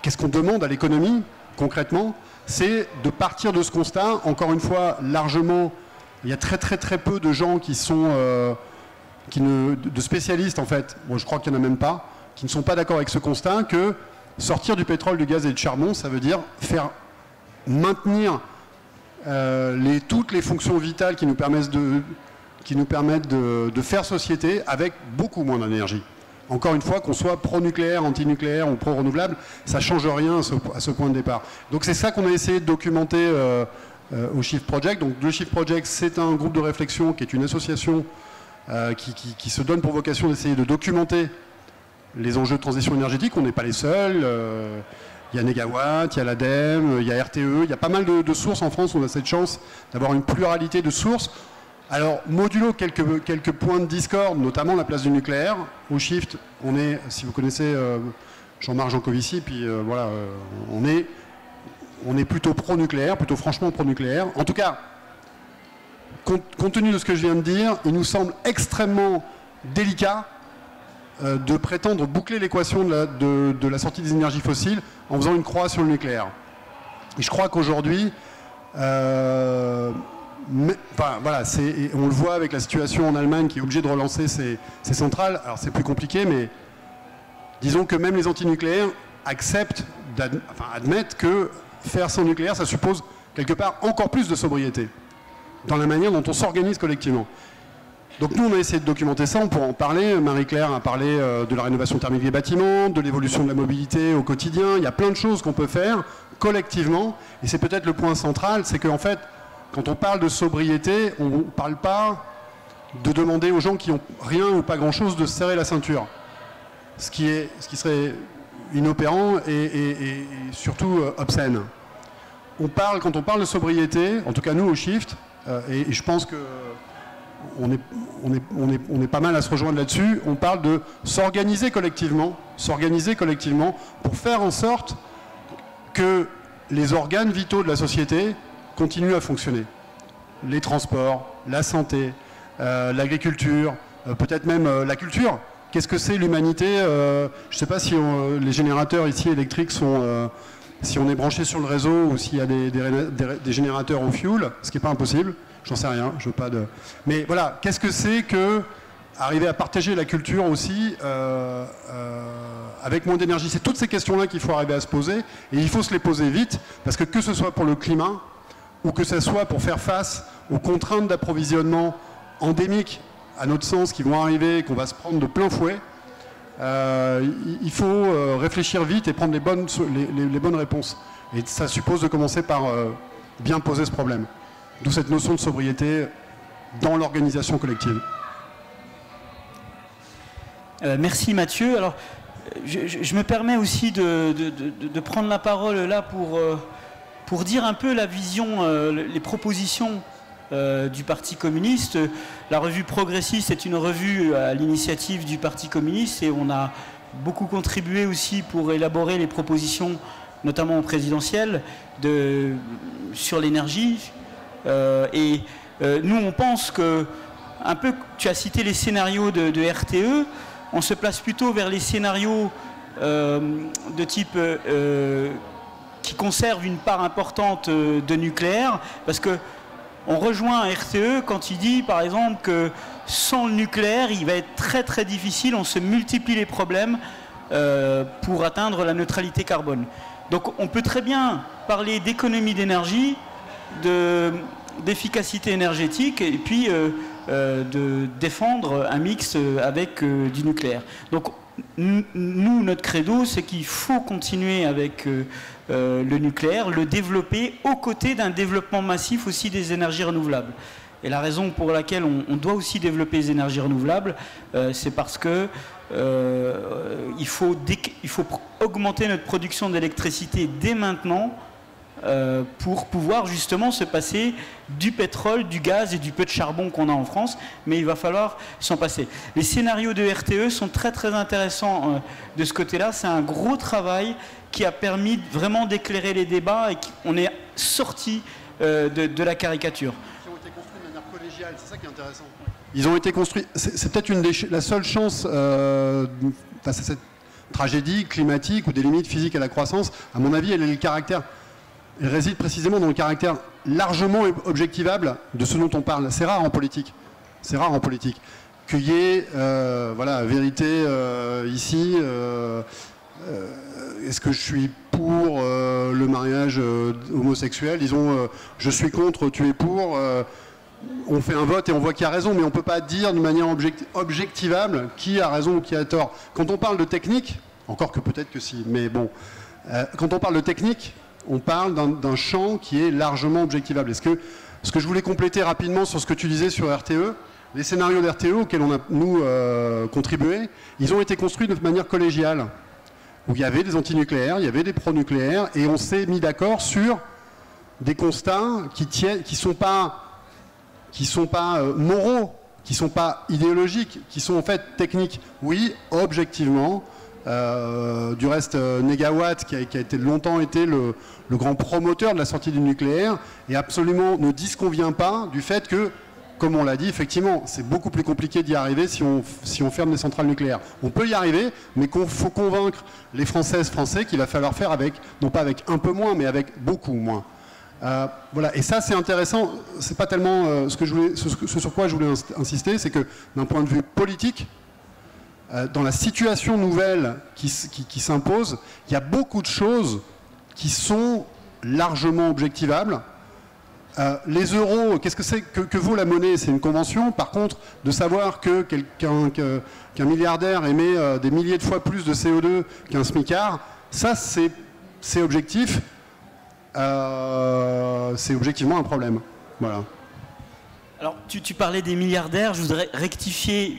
qu'est-ce qu'on demande à l'économie, concrètement C'est de partir de ce constat, encore une fois, largement, il y a très très très peu de gens qui sont, euh, qui de spécialistes en fait, moi je crois qu'il n'y en a même pas, qui ne sont pas d'accord avec ce constat que sortir du pétrole, du gaz et du charbon, ça veut dire faire maintenir euh, toutes les fonctions vitales qui nous permettent de, faire société avec beaucoup moins d'énergie. Encore une fois, qu'on soit pro-nucléaire, anti-nucléaire ou pro-renouvelable, ça ne change rien à ce, point de départ. Donc c'est ça qu'on a essayé de documenter euh, euh, au Shift Project. Donc le Shift Project, c'est un groupe de réflexion qui est une association qui, qui, se donne pour vocation d'essayer de documenter les enjeux de transition énergétique. On n'est pas les seuls. Il y a Negawatt, il y a l'ADEME, il y a RTE, il y a pas mal de, sources en France. On a cette chance d'avoir une pluralité de sources. Alors, modulo quelques, points de discorde, notamment la place du nucléaire. Au Shift, on est, si vous connaissez euh, Jean-Marc Jancovici, puis euh, voilà, euh, on, est, plutôt pro-nucléaire, plutôt franchement pro-nucléaire. En tout cas, compte, tenu de ce que je viens de dire, il nous semble extrêmement délicat de prétendre boucler l'équation de, la sortie des énergies fossiles en faisant une croix sur le nucléaire. Et je crois qu'aujourd'hui, on le voit avec la situation en Allemagne qui est obligée de relancer ses, centrales. Alors c'est plus compliqué, mais disons que même les antinucléaires acceptent, enfin, admettent que faire sans nucléaire, ça suppose quelque part encore plus de sobriété dans la manière dont on s'organise collectivement. Donc nous, on a essayé de documenter ça, on pourra en parler. Marie-Claire a parlé euh, de la rénovation thermique des bâtiments, de l'évolution de la mobilité au quotidien. Il y a plein de choses qu'on peut faire collectivement. Et c'est peut-être le point central, c'est qu'en fait, quand on parle de sobriété, on ne parle pas de demander aux gens qui n'ont rien ou pas grand-chose de serrer la ceinture. Ce qui, est, ce qui serait inopérant et, surtout euh, obscène. On parle, quand on parle de sobriété, en tout cas nous au Shift, euh, et, je pense que on est, on, est, pas mal à se rejoindre là-dessus. On parle de s'organiser collectivement, s'organiser collectivement pour faire en sorte que les organes vitaux de la société continuent à fonctionner. Les transports, la santé, euh, l'agriculture, euh, peut-être même euh, la culture. Qu'est-ce que c'est l'humanité Je ne sais pas si les générateurs ici électriques sont si on est branché sur le réseau ou s'il y a des, générateurs au fuel, ce qui n'est pas impossible. J'en sais rien, je veux pas de. Mais voilà, qu'est-ce que c'est que arriver à partager la culture aussi avec moins d'énergie? C'est toutes ces questions-là qu'il faut arriver à se poser et il faut se les poser vite parce que que ce soit pour le climat ou que ce soit pour faire face aux contraintes d'approvisionnement endémiques, à notre sens, qui vont arriver, qu'on va se prendre de plein fouet, euh, il faut réfléchir vite et prendre les bonnes, les bonnes réponses. Et ça suppose de commencer par bien poser ce problème. D'où cette notion de sobriété dans l'organisation collective. Euh, merci Mathieu. Alors, je, me permets aussi de, prendre la parole là pour, euh, pour dire un peu la vision, euh, les propositions du Parti communiste. La revue Progressiste est une revue à l'initiative du Parti communiste et on a beaucoup contribué aussi pour élaborer les propositions, notamment présidentielles, de, sur l'énergie, euh, et euh, nous, on pense que, un peu, tu as cité les scénarios de, RTE, on se place plutôt vers les scénarios euh, de type qui conservent une part importante de nucléaire, parce que on rejoint RTE quand il dit, par exemple, que sans le nucléaire, il va être très très difficile, on se multiplie les problèmes pour atteindre la neutralité carbone. Donc on peut très bien parler d'économie d'énergie d'efficacité énergétique et puis euh, euh, de défendre un mix euh, avec du nucléaire. Donc nous, notre credo, c'est qu'il faut continuer avec le nucléaire, le développer aux côtés d'un développement massif aussi des énergies renouvelables. Et la raison pour laquelle on, doit aussi développer les énergies renouvelables, c'est parce que faut augmenter notre production d'électricité dès maintenant euh, pour pouvoir justement se passer du pétrole, du gaz et du peu de charbon qu'on a en France, mais il va falloir s'en passer. Les scénarios de RTE sont très très intéressants euh, de ce côté-là. C'est un gros travail qui a permis vraiment d'éclairer les débats et qu'on est sorti euh, de, la caricature. Ils ont été construits de manière collégiale, c'est ça qui est intéressant. Ils ont été construits, c'est peut-être une la seule chance face à cette tragédie climatique ou des limites physiques à la croissance, à mon avis, elle est le caractère réside précisément dans le caractère largement objectivable de ce dont on parle. C'est rare en politique. C'est rare en politique. Qu'il y ait, euh, voilà, vérité euh, ici. Euh, est-ce que je suis pour le mariage homosexuel? Disons, je suis contre, tu es pour. on fait un vote et on voit qui a raison, mais on ne peut pas dire de manière objectivable qui a raison ou qui a tort. Quand on parle de technique, encore que peut-être que si, mais bon, quand on parle de technique, on parle d'un champ qui est largement objectivable. Est-ce que ce que je voulais compléter rapidement sur ce que tu disais sur RTE, les scénarios d'RTE auxquels on a, nous, euh, contribué, ils ont été construits de manière collégiale, où il y avait des antinucléaires, il y avait des pro-nucléaires, et on s'est mis d'accord sur des constats qui ne qui sont pas, qui sont pas euh, moraux, qui ne sont pas idéologiques, qui sont en fait techniques. Oui, objectivement, euh, du reste, euh, Negawatt, qui a, été longtemps été le, grand promoteur de la sortie du nucléaire, et absolument ne disconvient pas du fait que, comme on l'a dit, effectivement, c'est beaucoup plus compliqué d'y arriver si on, si on ferme les centrales nucléaires. On peut y arriver, mais qu'il faut convaincre les Françaises, Français qu'il va falloir faire avec, non pas avec un peu moins, mais avec beaucoup moins. Euh, voilà, et ça c'est intéressant, c'est pas tellement voulais, ce sur quoi je voulais insister, c'est que d'un point de vue politique, euh, dans la situation nouvelle qui, s'impose, il y a beaucoup de choses qui sont largement objectivables. Euh, les euros, qu'est-ce que c'est que, vaut la monnaie? C'est une convention. Par contre, de savoir que quelqu'un, qu'un milliardaire émet euh, des milliers de fois plus de CO2 qu'un smicard, ça c'est objectif. c'est objectivement un problème. Voilà. Alors, tu, parlais des milliardaires. Je voudrais rectifier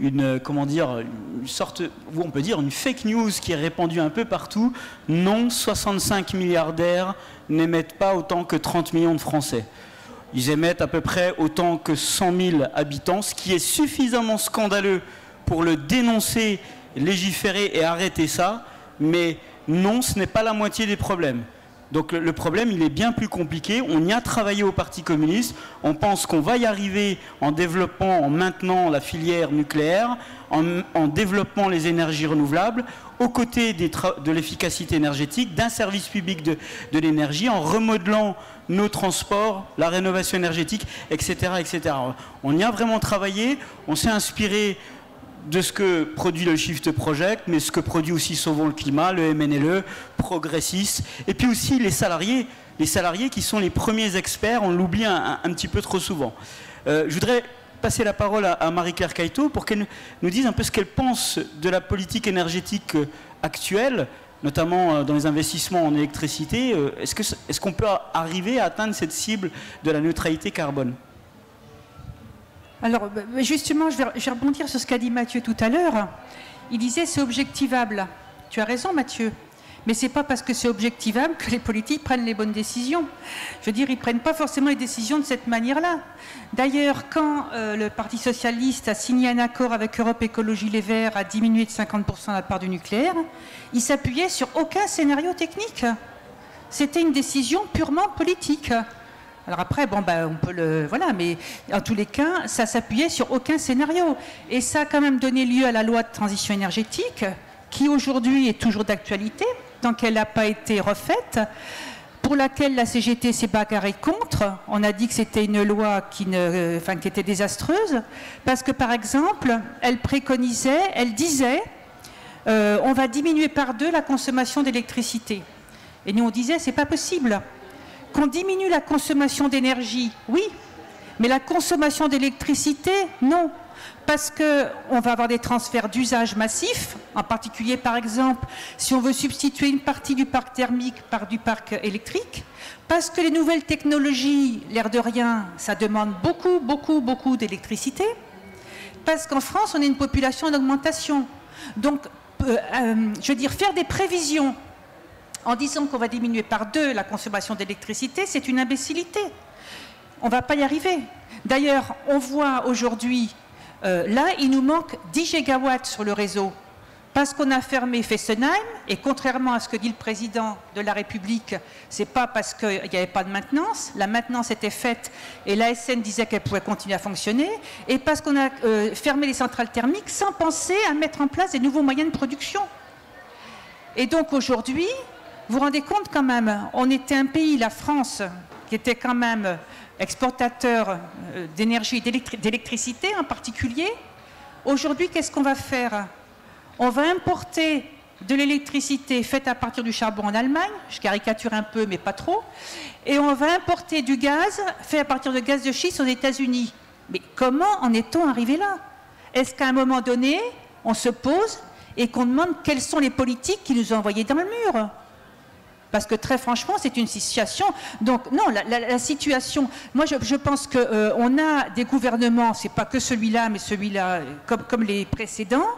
une, comment dire, une sorte, on peut dire, une fake news qui est répandue un peu partout. Non, 65 milliardaires n'émettent pas autant que 30 millions de Français. Ils émettent à peu près autant que 100 000 habitants, ce qui est suffisamment scandaleux pour le dénoncer, légiférer et arrêter ça. Mais non, ce n'est pas la moitié des problèmes. Donc le, problème, il est bien plus compliqué. On y a travaillé au Parti communiste. On pense qu'on va y arriver en développant, en maintenant la filière nucléaire, en, développant les énergies renouvelables, aux côtés de l'efficacité énergétique, d'un service public de, l'énergie, en remodelant nos transports, la rénovation énergétique, etc., etc. On y a vraiment travaillé. On s'est inspiré de ce que produit le Shift Project, mais ce que produit aussi Sauvons le climat, le MNLE, Progressis, et puis aussi les salariés, les salariés qui sont les premiers experts, on l'oublie un, petit peu trop souvent. Euh, je voudrais passer la parole à, Marie-Claire Caïto pour qu'elle nous dise un peu ce qu'elle pense de la politique énergétique euh, actuelle, notamment euh, dans les investissements en électricité. Est-ce qu'on peut arriver à atteindre cette cible de la neutralité carbone? Alors, bah, bah, justement, je vais, rebondir sur ce qu'a dit Mathieu tout à l'heure. Il disait c'est objectivable. Tu as raison, Mathieu. Mais ce n'est pas parce que c'est objectivable que les politiques prennent les bonnes décisions. Je veux dire, ils ne prennent pas forcément les décisions de cette manière-là. D'ailleurs, quand euh, le Parti socialiste a signé un accord avec Europe Écologie Les Verts à diminuer de 50% la part du nucléaire, il s'appuyait sur aucun scénario technique. C'était une décision purement politique. Alors après, bon, ben, on peut le. Voilà, mais en tous les cas, ça s'appuyait sur aucun scénario. Et ça a quand même donné lieu à la loi de transition énergétique, qui aujourd'hui est toujours d'actualité, tant qu'elle n'a pas été refaite, pour laquelle la CGT s'est bagarrée contre. On a dit que c'était une loi qui était désastreuse, parce que par exemple, elle préconisait, elle disait, euh, on va diminuer par deux la consommation d'électricité. Et nous, on disait, c'est pas possible. Qu'on diminue la consommation d'énergie, oui, mais la consommation d'électricité, non. Parce qu'on va avoir des transferts d'usage massifs, en particulier par exemple si on veut substituer une partie du parc thermique par du parc électrique, parce que les nouvelles technologies, l'air de rien, ça demande beaucoup, beaucoup, beaucoup d'électricité, parce qu'en France, on a une population en augmentation. Donc, euh, euh, je veux dire, faire des prévisions en disant qu'on va diminuer par deux la consommation d'électricité, c'est une imbécilité. On ne va pas y arriver. D'ailleurs, on voit aujourd'hui, euh, là, il nous manque 10 gigawatts sur le réseau parce qu'on a fermé Fessenheim, et contrairement à ce que dit le président de la République, c'est pas parce qu'il n'y avait pas de maintenance, la maintenance était faite et l'ASN disait qu'elle pouvait continuer à fonctionner, et parce qu'on a euh, fermé les centrales thermiques sans penser à mettre en place des nouveaux moyens de production. Et donc aujourd'hui, vous vous rendez compte quand même, on était un pays, la France, qui était quand même exportateur euh, d'énergie, d'électricité en particulier. Aujourd'hui, qu'est-ce qu'on va faire? On va importer de l'électricité faite à partir du charbon en Allemagne, je caricature un peu mais pas trop, et on va importer du gaz fait à partir de gaz de schiste aux États-Unis. Mais comment en est-on arrivé là? Est-ce qu'à un moment donné, on se pose et qu'on demande quelles sont les politiques qui nous ont envoyés dans le mur? Parce que très franchement, c'est une situation. Donc non, la, situation. Moi, je, pense qu'on euh, a des gouvernements, c'est pas que celui-là, mais celui-là, comme, comme les précédents,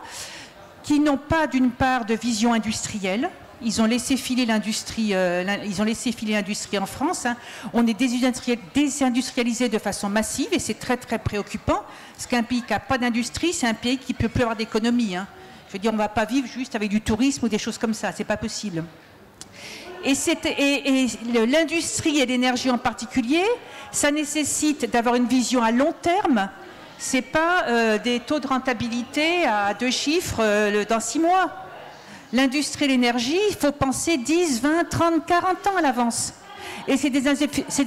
qui n'ont pas d'une part de vision industrielle. Ils ont laissé filer l'industrie, euh, ils ont laissé filer l'industrie en France. Hein. On est désindustrialisé de façon massive et c'est très très préoccupant. Parce qu'un pays qui n'a pas d'industrie, c'est un pays qui peut plus avoir d'économie. Hein. Je veux dire, on ne va pas vivre juste avec du tourisme ou des choses comme ça. C'est pas possible. Et, l'industrie et l'énergie en particulier, ça nécessite d'avoir une vision à long terme c'est pas euh, des taux de rentabilité à deux chiffres euh, dans six mois. L'industrie et l'énergie, il faut penser 10, 20, 30, 40 ans à l'avance. Et c'est des,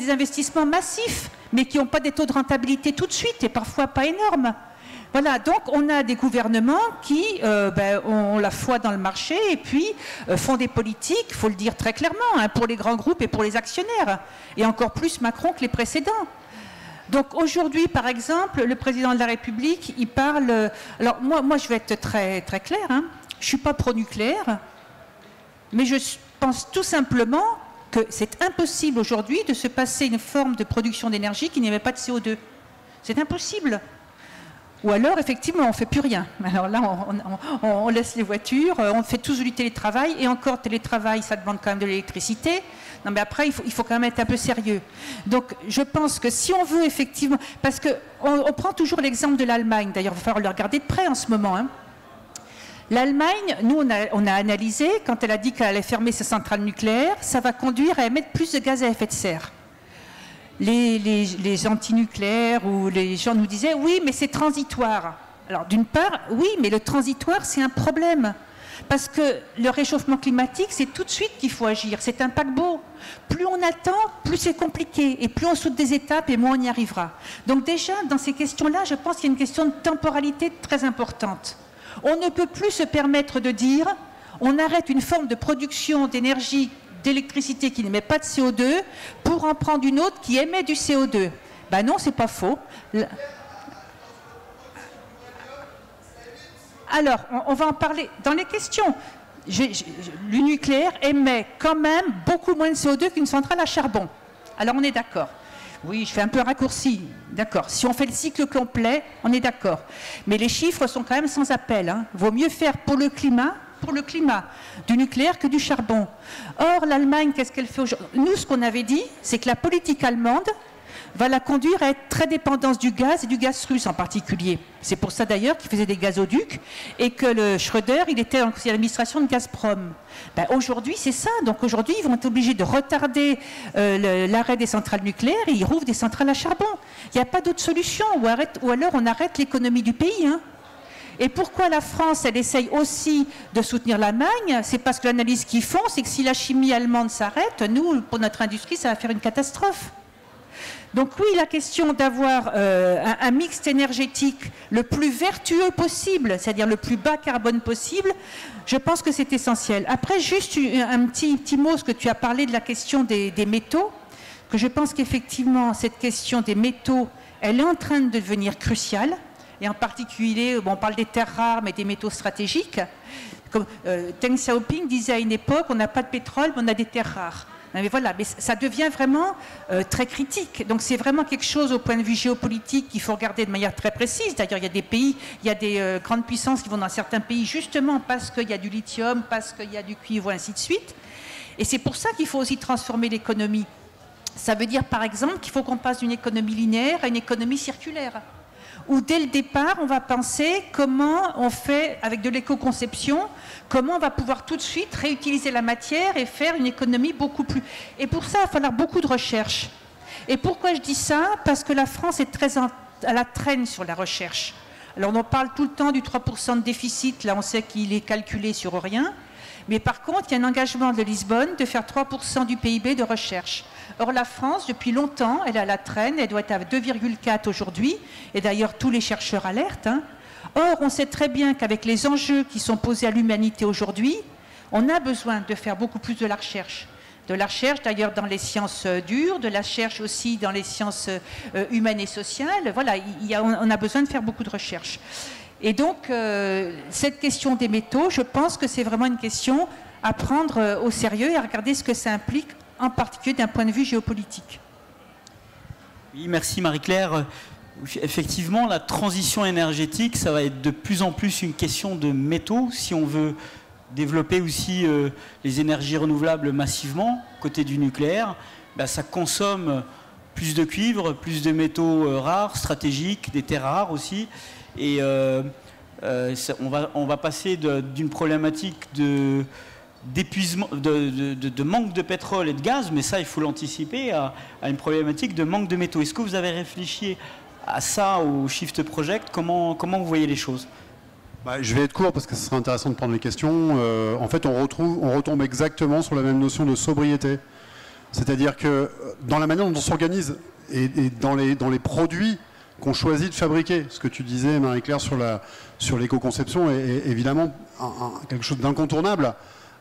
investissements massifs, mais qui n'ont pas des taux de rentabilité tout de suite et parfois pas énormes. Voilà, donc on a des gouvernements qui euh, ben, ont la foi dans le marché et puis font des politiques, il faut le dire très clairement, hein, pour les grands groupes et pour les actionnaires. Et encore plus Macron que les précédents. Donc aujourd'hui, par exemple, le président de la République, il parle. Alors moi, moi je vais être très, très clair. Hein. Je ne suis pas pro-nucléaire, mais je pense tout simplement que c'est impossible aujourd'hui de se passer une forme de production d'énergie qui n'émet pas de CO2. C'est impossible. Ou alors, effectivement, on ne fait plus rien. Alors là, on, laisse les voitures, on fait tous du télétravail, et encore, télétravail, ça demande quand même de l'électricité. Non, mais après, il faut, il faut, quand même être un peu sérieux. Donc, je pense que si on veut effectivement... Parce qu'on on prend toujours l'exemple de l'Allemagne, d'ailleurs, il va falloir le regarder de près en ce moment. Hein. L'Allemagne, nous, on a, on a, analysé, quand elle a dit qu'elle allait fermer ses centrales nucléaires, ça va conduire à émettre plus de gaz à effet de serre les, les, antinucléaires ou les gens nous disaient oui, mais c'est transitoire. Alors d'une part, oui, mais le transitoire, c'est un problème. Parce que le réchauffement climatique, c'est tout de suite qu'il faut agir. C'est un paquebot. Plus on attend, plus c'est compliqué. Et plus on saute des étapes, et moins on y arrivera. Donc déjà, dans ces questions-là, je pense qu'il y a une question de temporalité très importante. On ne peut plus se permettre de dire on arrête une forme de production d'énergie d'électricité qui n'émet pas de CO2 pour en prendre une autre qui émet du CO2. Ben non, c'est pas faux. Alors, on, va en parler dans les questions. le nucléaire émet quand même beaucoup moins de CO2 qu'une centrale à charbon. Alors on est d'accord. Oui, je fais un peu raccourci, d'accord. Si on fait le cycle complet, on est d'accord. Mais les chiffres sont quand même sans appel. Hein. Vaut mieux faire pour le climat pour le climat, du nucléaire que du charbon. Or, l'Allemagne, qu'est-ce qu'elle fait aujourd'hui? Nous, ce qu'on avait dit, c'est que la politique allemande va la conduire à être très dépendante du gaz et du gaz russe en particulier. C'est pour ça d'ailleurs qu'il faisait des gazoducs et que le Schröder, il était en l'administration de Gazprom. Ben, aujourd'hui, c'est ça. Donc aujourd'hui, ils vont être obligés de retarder euh, l'arrêt des centrales nucléaires et ils rouvrent des centrales à charbon. Il n'y a pas d'autre solution. Ou, ou, alors on arrête l'économie du pays. Hein. Et pourquoi la France, elle essaye aussi de soutenir l'Allemagne? C'est parce que l'analyse qu'ils font, c'est que si la chimie allemande s'arrête, nous, pour notre industrie, ça va faire une catastrophe. Donc oui, la question d'avoir euh, un, mix énergétique le plus vertueux possible, c'est-à-dire le plus bas carbone possible, je pense que c'est essentiel. Après, juste un petit, mot, ce que tu as parlé de la question des, des métaux, que je pense qu'effectivement, cette question des métaux, elle est en train de devenir cruciale et en particulier, on parle des terres rares, mais des métaux stratégiques. Comme, euh, Deng Xiaoping disait à une époque, on n'a pas de pétrole, mais on a des terres rares. Mais voilà, mais ça devient vraiment euh, très critique. Donc c'est vraiment quelque chose au point de vue géopolitique qu'il faut regarder de manière très précise. D'ailleurs, il y a des pays, il y a des euh, grandes puissances qui vont dans certains pays justement parce qu'il y a du lithium, parce qu'il y a du cuivre, ainsi de suite. Et c'est pour ça qu'il faut aussi transformer l'économie. Ça veut dire par exemple qu'il faut qu'on passe d'une économie linéaire à une économie circulaire où dès le départ, on va penser comment on fait avec de l'éco-conception, comment on va pouvoir tout de suite réutiliser la matière et faire une économie beaucoup plus... Et pour ça, il va falloir beaucoup de recherche. Et pourquoi je dis ça? Parce que la France est très à la traîne sur la recherche. Alors on parle tout le temps du 3% de déficit, là on sait qu'il est calculé sur rien. Mais par contre, il y a un engagement de Lisbonne de faire 3% du PIB de recherche. Or, la France, depuis longtemps, elle à la traîne, elle doit être à 2,4 aujourd'hui, et d'ailleurs tous les chercheurs alertent. Hein. Or, on sait très bien qu'avec les enjeux qui sont posés à l'humanité aujourd'hui, on a besoin de faire beaucoup plus de la recherche. De la recherche d'ailleurs dans les sciences euh, dures, de la recherche aussi dans les sciences euh, humaines et sociales. Voilà, on a besoin de faire beaucoup de recherche. Et donc, euh, cette question des métaux, je pense que c'est vraiment une question à prendre euh, au sérieux et à regarder ce que ça implique, en particulier d'un point de vue géopolitique. Oui, merci Marie-Claire. Effectivement, la transition énergétique, ça va être de plus en plus une question de métaux si on veut développer aussi euh, les énergies renouvelables massivement, côté du nucléaire. Ben, ça consomme plus de cuivre, plus de métaux rares, stratégiques, des terres rares aussi. Et euh, euh, on, va, on va passer d'une problématique de d'épuisement, de, manque de pétrole et de gaz, mais ça, il faut l'anticiper, à, une problématique de manque de métaux. Est-ce que vous avez réfléchi à ça au Shift Project? Comment, comment vous voyez les choses? Bah, je vais être court parce que ce serait intéressant de prendre les questions. Euh, en fait, on, retrouve, on retombe exactement sur la même notion de sobriété. C'est-à-dire que dans la manière dont on s'organise et, dans, les, dans les produits qu'on choisit de fabriquer. Ce que tu disais, Marie-Claire, sur, la, sur l'éco-conception est, évidemment quelque chose d'incontournable.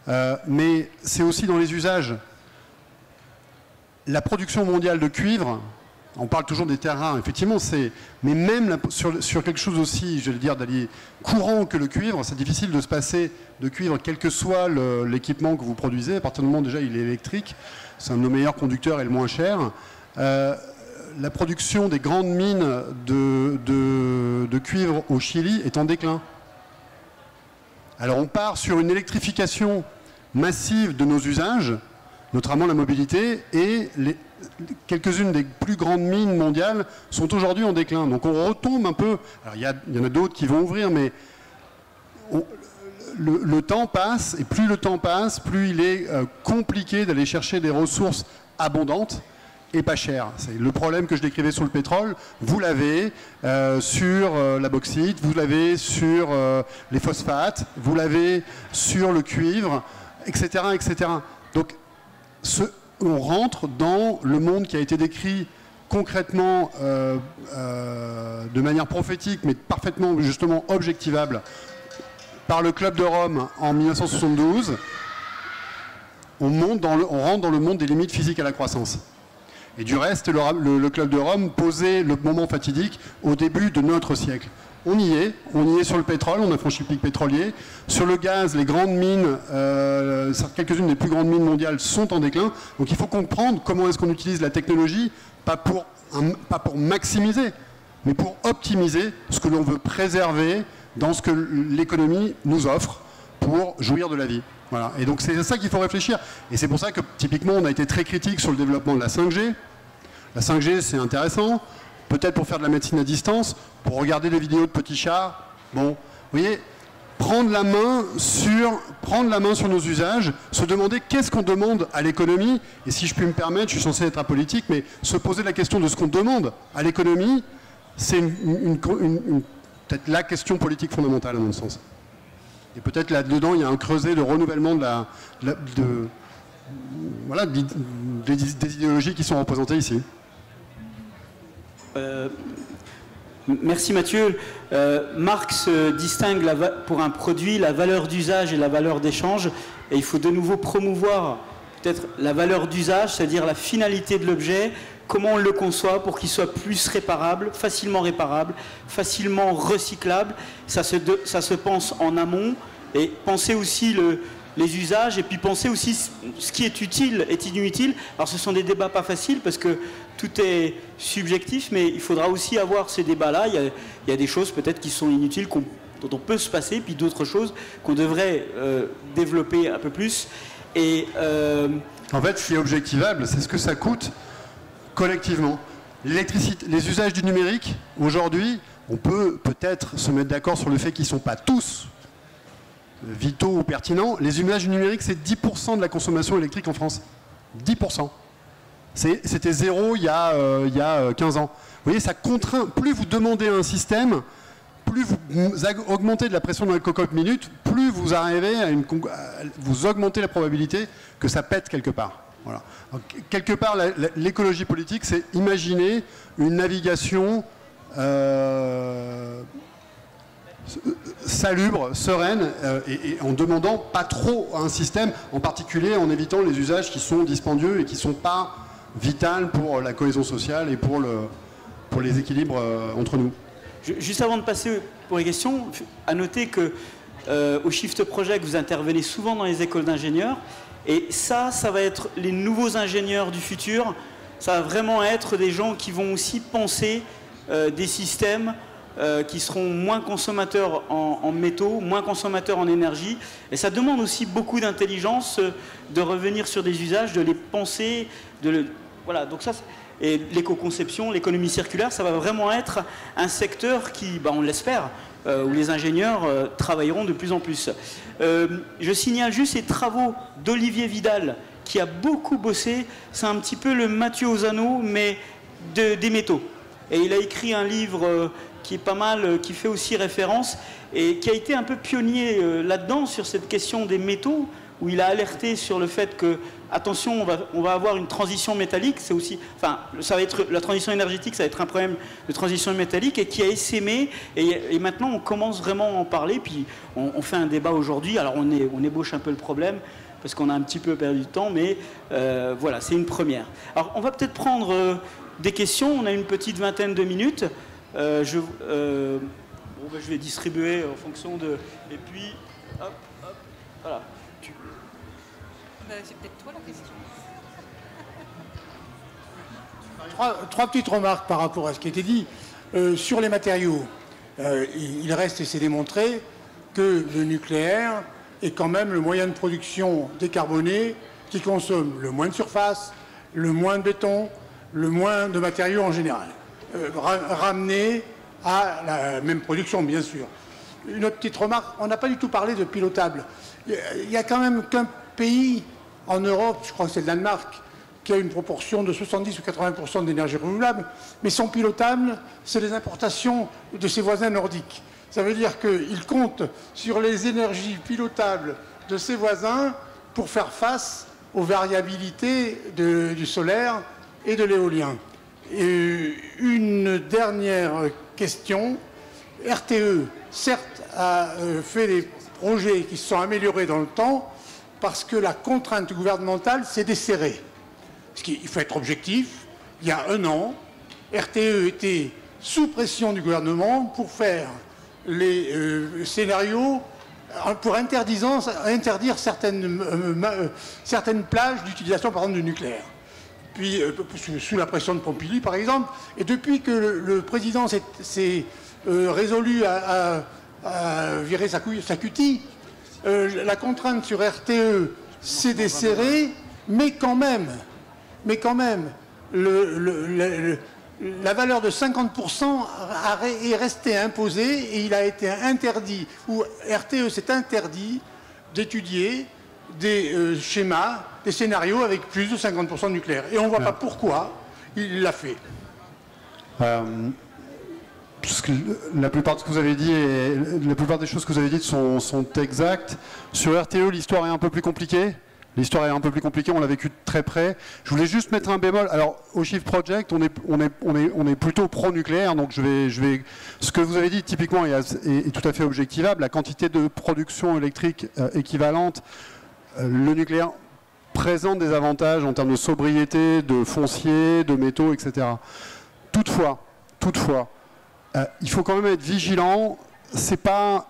Euh, mais c'est aussi dans les usages. La production mondiale de cuivre, on parle toujours des terres rares, effectivement, c'est. Mais même sur, quelque chose aussi, je vais dire, d'allier courant que le cuivre, c'est difficile de se passer de cuivre, quel que soit l'équipement que vous produisez. À partir du moment déjà il est électrique, c'est un de nos meilleurs conducteurs et le moins cher. Euh, la production des grandes mines de, cuivre au Chili est en déclin. Alors on part sur une électrification massive de nos usages, notamment la mobilité, et quelques-unes des plus grandes mines mondiales sont aujourd'hui en déclin. Donc on retombe un peu, il y, en a d'autres qui vont ouvrir, mais le, temps passe, et plus le temps passe, plus il est euh, compliqué d'aller chercher des ressources abondantes et pas cher. C'est le problème que je décrivais sur le pétrole. Vous l'avez euh, sur euh, la bauxite, vous l'avez sur euh, les phosphates, vous l'avez sur le cuivre, etc. etc. Donc on rentre dans le monde qui a été décrit concrètement de manière prophétique, mais parfaitement justement objectivable par le Club de Rome en 1972. On, monte dans on rentre dans le monde des limites physiques à la croissance. Et du reste, le, Club de Rome posait le moment fatidique au début de notre siècle. On y est, on y est sur le pétrole, on a franchi le pic pétrolier. Sur le gaz, les grandes mines, euh, quelques-unes des plus grandes mines mondiales sont en déclin. Donc il faut comprendre comment est-ce qu'on utilise la technologie, pas pour, pas pour maximiser, mais pour optimiser ce que l'on veut préserver dans ce que l'économie nous offre pour jouir de la vie. Voilà. Et donc c'est ça qu'il faut réfléchir. Et c'est pour ça que typiquement on a été très critique sur le développement de la 5G. La 5G c'est intéressant, peut-être pour faire de la médecine à distance, pour regarder des vidéos de petits chats. Bon, vous voyez, prendre la main sur, prendre la main sur nos usages, se demander qu'est-ce qu'on demande à l'économie, et si je puis me permettre, je suis censé être apolitique, mais se poser la question de ce qu'on demande à l'économie, c'est peut-être la question politique fondamentale à mon sens. Et peut-être là-dedans, il y a un creuset de renouvellement de la, de, des, idéologies qui sont représentées ici. Euh, merci Mathieu. Euh, Marx distingue pour un produit la valeur d'usage et la valeur d'échange. Et il faut de nouveau promouvoir peut-être la valeur d'usage, c'est-à-dire la finalité de l'objet, comment on le conçoit pour qu'il soit plus réparable, facilement réparable, facilement recyclable. Ça se, pense en amont et penser aussi les usages et puis penser aussi ce qui est utile est inutile. Alors ce sont des débats pas faciles parce que tout est subjectif, mais il faudra aussi avoir ces débats-là. Il, y a des choses peut-être qui sont inutiles, dont on peut se passer, puis d'autres choses qu'on devrait euh, développer un peu plus. Et en fait, ce objectivable, c'est ce que ça coûte collectivement. L'électricité, les usages du numérique, aujourd'hui, on peut peut-être se mettre d'accord sur le fait qu'ils ne sont pas tous vitaux ou pertinents. Les usages du numérique, c'est 10% de la consommation électrique en France. 10%. C'était zéro il y, a, euh, il y a 15 euh, ans. Vous voyez, ça contraint. Plus vous demandez un système, plus vous augmentez de la pression dans les cocotte minutes, plus vous arrivez à une, vous augmentez la probabilité que ça pète quelque part. Voilà. quelque part, l'écologie politique, c'est imaginer une navigation euh, salubre, sereine, euh, et, en demandant pas trop un système, en particulier en évitant les usages qui sont dispendieux et qui ne sont pas vitaux pour la cohésion sociale et pour, le, pour les équilibres euh, entre nous. Juste avant de passer pour les questions, à noter que euh, au Shift Project, vous intervenez souvent dans les écoles d'ingénieurs. Et ça, ça va être les nouveaux ingénieurs du futur. Ça va vraiment être des gens qui vont aussi penser euh, des systèmes qui seront moins consommateurs en, métaux, moins consommateurs en énergie. Et ça demande aussi beaucoup d'intelligence de revenir sur des usages, de les penser. De Voilà, donc ça, et l'éco-conception, l'économie circulaire, ça va vraiment être un secteur qui, bah, on l'espère, euh, où les ingénieurs euh, travailleront de plus en plus. Euh, je signale juste ces travaux d'Olivier Vidal, qui a beaucoup bossé. C'est un petit peu le Mathieu Ozano, mais des métaux. Et il a écrit un livre qui est pas mal, qui fait aussi référence, et qui a été un peu pionnier là-dedans sur cette question des métaux, où il a alerté sur le fait que attention, on va, avoir une transition métallique, c'est aussi, enfin, ça va la transition énergétique, ça va être un problème de transition métallique et qui a essaimé et, maintenant on commence vraiment à en parler, puis on, fait un débat aujourd'hui. Alors on, ébauche un peu le problème parce qu'on a un petit peu perdu de temps, mais euh, voilà, c'est une première. Alors on va peut-être prendre euh, des questions. On a une petite vingtaine de minutes. Euh, je, ben, je vais distribuer en fonction de, et puis, hop, hop, voilà. Bah, c'est peut-être toi la question. Trois, petites remarques par rapport à ce qui a été dit. Euh, sur les matériaux, euh, il reste et c'est démontré que le nucléaire est quand même le moyen de production décarboné qui consomme le moins de surface, le moins de béton, le moins de matériaux en général. Euh, ramené à la même production, bien sûr. Une autre petite remarque, on n'a pas du tout parlé de pilotable. Il n'y a quand même qu'un pays en Europe, je crois que c'est le Danemark, qui a une proportion de 70 ou 80% d'énergie renouvelable, mais son pilotable, c'est les importations de ses voisins nordiques. Ça veut dire qu'il compte sur les énergies pilotables de ses voisins pour faire face aux variabilités du solaire et de l'éolien. Une dernière question. RTE, certes, a euh, fait des projets qui se sont améliorés dans le temps, parce que la contrainte gouvernementale s'est desserrée. Il faut être objectif. Il y a un an, RTE était sous pression du gouvernement pour faire les euh, scénarios euh, pour interdire certaines, euh, certaines plages d'utilisation, par exemple, du nucléaire. Puis, sous, la pression de Pompili, par exemple. Et depuis que le, président s'est résolu à, virer sa, sa cutie, euh, la contrainte sur RTE s'est desserrée, mais quand même, mais quand même, la valeur de 50% est restée imposée et il a été interdit, ou RTE s'est interdit d'étudier des euh, schémas, des scénarios avec plus de 50% de nucléaire. Et on ne voit pas pourquoi il l'a fait. Euh, la plupart de ce que vous avez dit la plupart des choses que vous avez dites sont, exactes. Sur RTE, l'histoire est un peu plus compliquée. L'histoire est un peu plus compliquée, on l'a vécu très près. Je voulais juste mettre un bémol. Alors, au Shift Project, on est, plutôt pro-nucléaire, donc. Ce que vous avez dit, typiquement, est, tout à fait objectivable. La quantité de production électrique euh, équivalente, euh, le nucléaire présente des avantages en termes de sobriété, de foncier, de métaux, etc. Toutefois, toutefois, euh, il faut quand même être vigilant. C'est pas.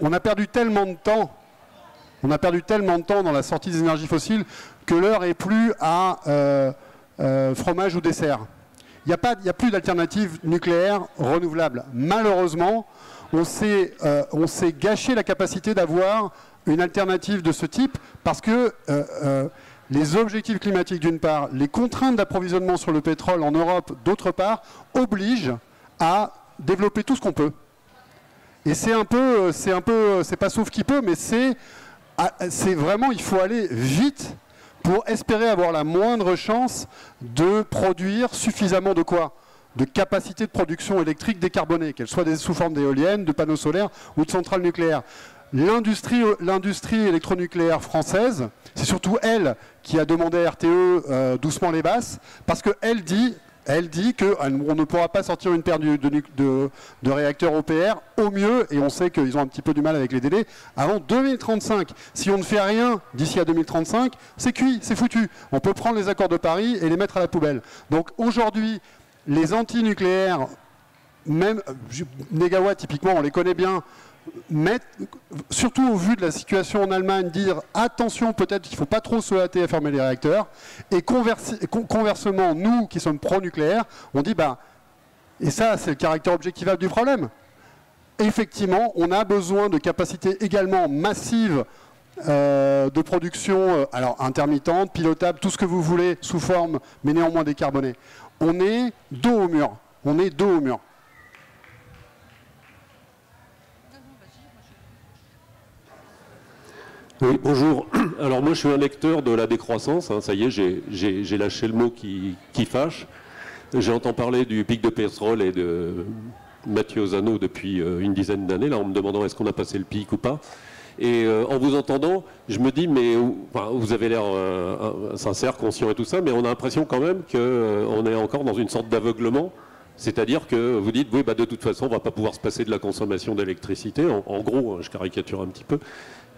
On a perdu tellement de temps. On a perdu tellement de temps dans la sortie des énergies fossiles que l'heure est plus à euh, euh, fromage ou dessert. Il n'y a, a, plus d'alternative nucléaire renouvelable. Malheureusement, on s'est gâché la capacité d'avoir une alternative de ce type parce que les objectifs climatiques d'une part, les contraintes d'approvisionnement sur le pétrole en Europe d'autre part, obligent à développer tout ce qu'on peut. Et c'est un peu, c'est un peu, c'est pas sauf qui peut, mais c'est, ah, c'est vraiment, il faut aller vite pour espérer avoir la moindre chance de produire suffisamment de quoi? De capacité de production électrique décarbonée, qu'elle soit sous forme d'éoliennes, de panneaux solaires ou de centrales nucléaires. L'industrie électronucléaire française, c'est surtout elle qui a demandé à RTE euh, doucement les basses, parce qu'elle dit, elle dit qu'on euh, ne pourra pas sortir une paire de, de, réacteurs OPR au mieux, et on sait qu'ils ont un petit peu du mal avec les délais, avant 2035. Si on ne fait rien d'ici à 2035, c'est cuit, c'est foutu. On peut prendre les accords de Paris et les mettre à la poubelle. Donc aujourd'hui, les anti-nucléaires, même Négawatt typiquement, on les connaît bien, surtout au vu de la situation en Allemagne, dire attention, peut-être qu'il ne faut pas trop se hâter à fermer les réacteurs. Et conversement, nous qui sommes pro-nucléaire, on dit bah, et ça, c'est le caractère objectivable du problème. Effectivement, on a besoin de capacités également massives euh, de production, euh, alors intermittente, pilotable, tout ce que vous voulez, sous forme, mais néanmoins décarbonée. On est dos au mur. On est dos au mur. Oui, bonjour. Alors moi je suis un lecteur de la décroissance, hein. ça y est, j'ai lâché le mot qui, fâche. J'entends parler du pic de pétrole et de Mathieu Zano depuis euh, une dizaine d'années, là en me demandant est-ce qu'on a passé le pic ou pas. Et euh, en vous entendant, je me dis, mais vous avez l'air euh, sincère, conscient et tout ça, mais on a l'impression quand même qu'on est encore dans une sorte d'aveuglement. C'est-à-dire que vous dites, oui, bah, de toute façon, on ne va pas pouvoir se passer de la consommation d'électricité. En, gros, hein, je caricature un petit peu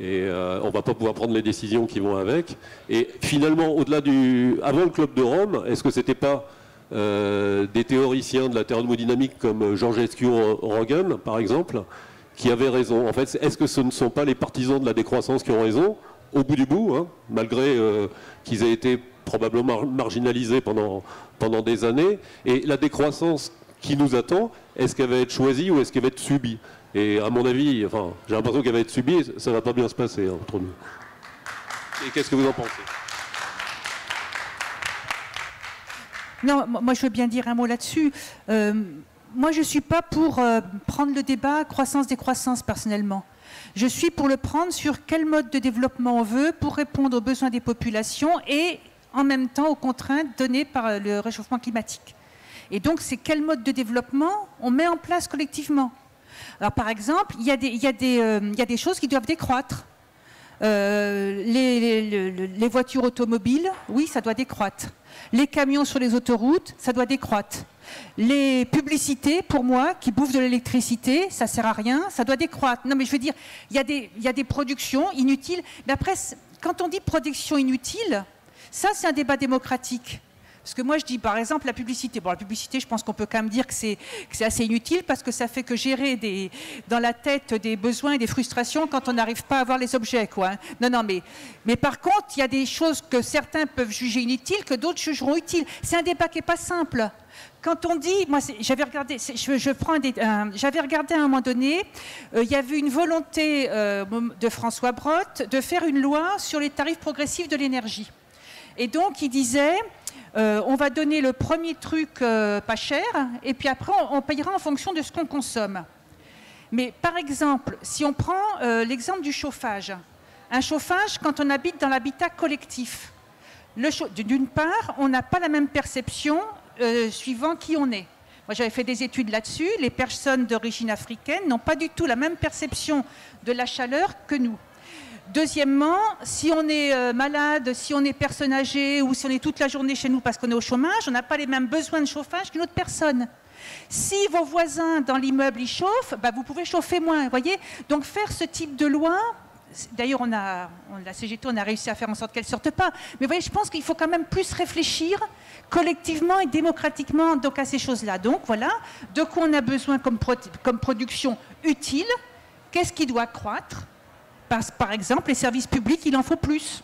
et euh, on ne va pas pouvoir prendre les décisions qui vont avec. Et finalement, au-delà du, avant le club de Rome, est-ce que c'était pas euh, des théoriciens de la thermodynamique comme Georgescu Rogan, par exemple, qui avaient raison? En fait, est-ce que ce ne sont pas les partisans de la décroissance qui ont raison? Au bout du bout, hein, malgré euh, qu'ils aient été probablement marginalisés pendant, pendant des années Et la décroissance qui nous attend, est-ce qu'elle va être choisie ou est-ce qu'elle va être subie? Et à mon avis, j'ai l'impression qu'elle va être subie, ça ne va pas bien se passer hein, entre nous. Et qu'est-ce que vous en pensez? Non, moi je veux bien dire un mot là-dessus. Euh, moi je ne suis pas pour euh, prendre le débat croissance-décroissance personnellement. Je suis pour le prendre sur quel mode de développement on veut pour répondre aux besoins des populations et en même temps aux contraintes données par le réchauffement climatique. Et donc c'est quel mode de développement on met en place collectivement. Alors, par exemple, il y, a des, euh, choses qui doivent décroître. Euh, les, voitures automobiles, oui, ça doit décroître. Les camions sur les autoroutes, ça doit décroître. Les publicités, pour moi, qui bouffent de l'électricité, ça sert à rien, ça doit décroître. Non, mais je veux dire, il y, a des productions inutiles. Mais après, quand on dit production inutile, ça, c'est un débat démocratique. Parce que moi, je dis par exemple la publicité. Bon, la publicité, je pense qu'on peut quand même dire que c'est assez inutile parce que ça fait que gérer dans la tête des besoins et des frustrations quand on n'arrive pas à avoir les objets. Quoi. Hein. Non, non, mais, par contre, il y a des choses que certains peuvent juger inutiles que d'autres jugeront utiles. C'est un débat qui n'est pas simple. Quand on dit, moi j'avais regardé, j'avais regardé à un moment donné, euh, il y avait une volonté euh, de François Brotte de faire une loi sur les tarifs progressifs de l'énergie. Et donc il disait, euh, on va donner le premier truc euh, pas cher, et puis après, on, payera en fonction de ce qu'on consomme. Mais par exemple, si on prend euh, l'exemple du chauffage, un chauffage quand on habite dans l'habitat collectif, d'une part, on n'a pas la même perception suivant qui on est. Moi, j'avais fait des études là-dessus. Les personnes d'origine africaine n'ont pas du tout la même perception de la chaleur que nous. Deuxièmement, si on est euh, malade, si on est personne âgée ou si on est toute la journée chez nous parce qu'on est au chômage, on n'a pas les mêmes besoins de chauffage qu'une autre personne. Si vos voisins dans l'immeuble y chauffent, bah, vous pouvez chauffer moins. Voyez Donc faire ce type de loi, d'ailleurs on a, la CGT, on a réussi à faire en sorte qu'elle ne sorte pas. Mais voyez, je pense qu'il faut quand même plus réfléchir collectivement et démocratiquement donc, à ces choses-là. Donc voilà, de quoi on a besoin comme, comme production utile, qu'est-ce qui doit croître par exemple, les services publics, il en faut plus.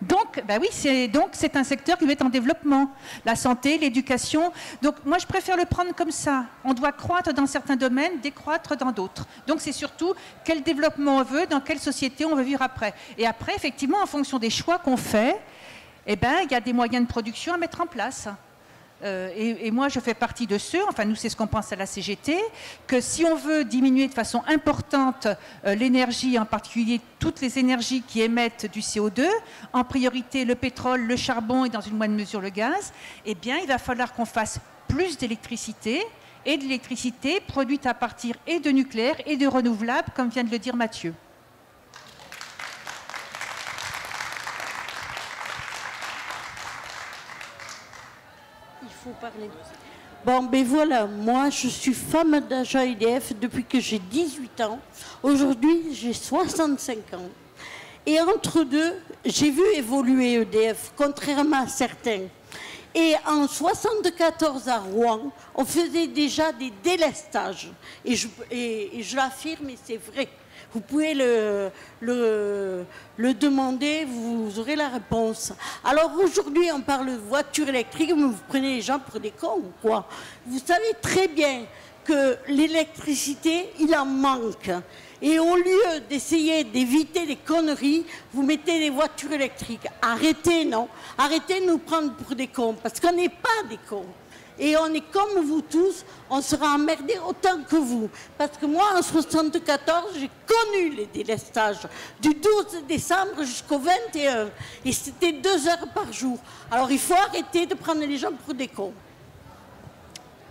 Donc, bah oui, c'est donc c'est un secteur qui est en développement. La santé, l'éducation. Donc, moi, je préfère le prendre comme ça. On doit croître dans certains domaines, décroître dans d'autres. Donc, c'est surtout quel développement on veut, dans quelle société on veut vivre après. Et après, effectivement, en fonction des choix qu'on fait, eh ben, il y a des moyens de production à mettre en place. Euh, et, moi, je fais partie de ceux, enfin nous, c'est ce qu'on pense à la CGT, que si on veut diminuer de façon importante euh, l'énergie, en particulier toutes les énergies qui émettent du CO2, en priorité le pétrole, le charbon et dans une moindre mesure le gaz, eh bien, il va falloir qu'on fasse plus d'électricité et de l'électricité produite à partir et de nucléaire et de renouvelables, comme vient de le dire Mathieu. Parler. Bon, ben voilà, moi je suis femme d'agent EDF depuis que j'ai 18 ans. Aujourd'hui, j'ai 65 ans. Et entre deux, j'ai vu évoluer EDF, contrairement à certains. Et en 74 à Rouen, on faisait déjà des délestages. Et je, et je l'affirme, et c'est vrai. Vous pouvez le, le, demander, vous aurez la réponse. Alors aujourd'hui, on parle de voiture électrique, mais vous prenez les gens pour des cons ou quoi? Vous savez très bien que l'électricité, il en manque. Et au lieu d'essayer d'éviter les conneries, vous mettez des voitures électriques. Arrêtez, non? Arrêtez de nous prendre pour des cons, parce qu'on n'est pas des cons et on est comme vous tous, on sera emmerdés autant que vous. Parce que moi, en 74, j'ai connu les délestages du 12 décembre jusqu'au 21. Et c'était deux heures par jour. Alors il faut arrêter de prendre les gens pour des cons.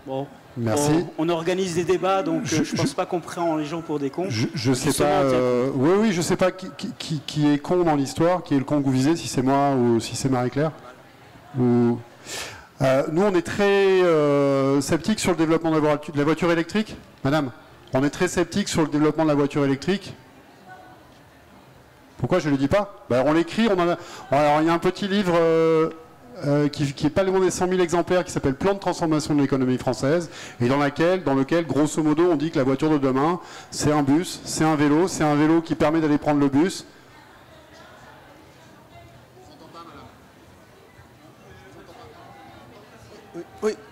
Bon. Merci. On, organise des débats, donc je ne pense pas qu'on prend les gens pour des cons. Je, ne sais pas. Euh, oui, oui, je sais pas qui, qui, est con dans l'histoire, qui est le con que vous visez, si c'est moi ou si c'est Marie-Claire. Ou... Euh, nous, on est très euh, sceptiques sur le développement de la, voiture, électrique. Madame, on est très sceptique sur le développement de la voiture électrique. Pourquoi je ne le dis pas? Ben, On l'écrit, on alors il y a un petit livre euh, qui, qui, est pas loin des 100 000 exemplaires qui s'appelle Plan de transformation de l'économie française et dans, laquelle, dans lequel, grosso modo, on dit que la voiture de demain, c'est un bus, c'est un vélo, c'est un vélo qui permet d'aller prendre le bus,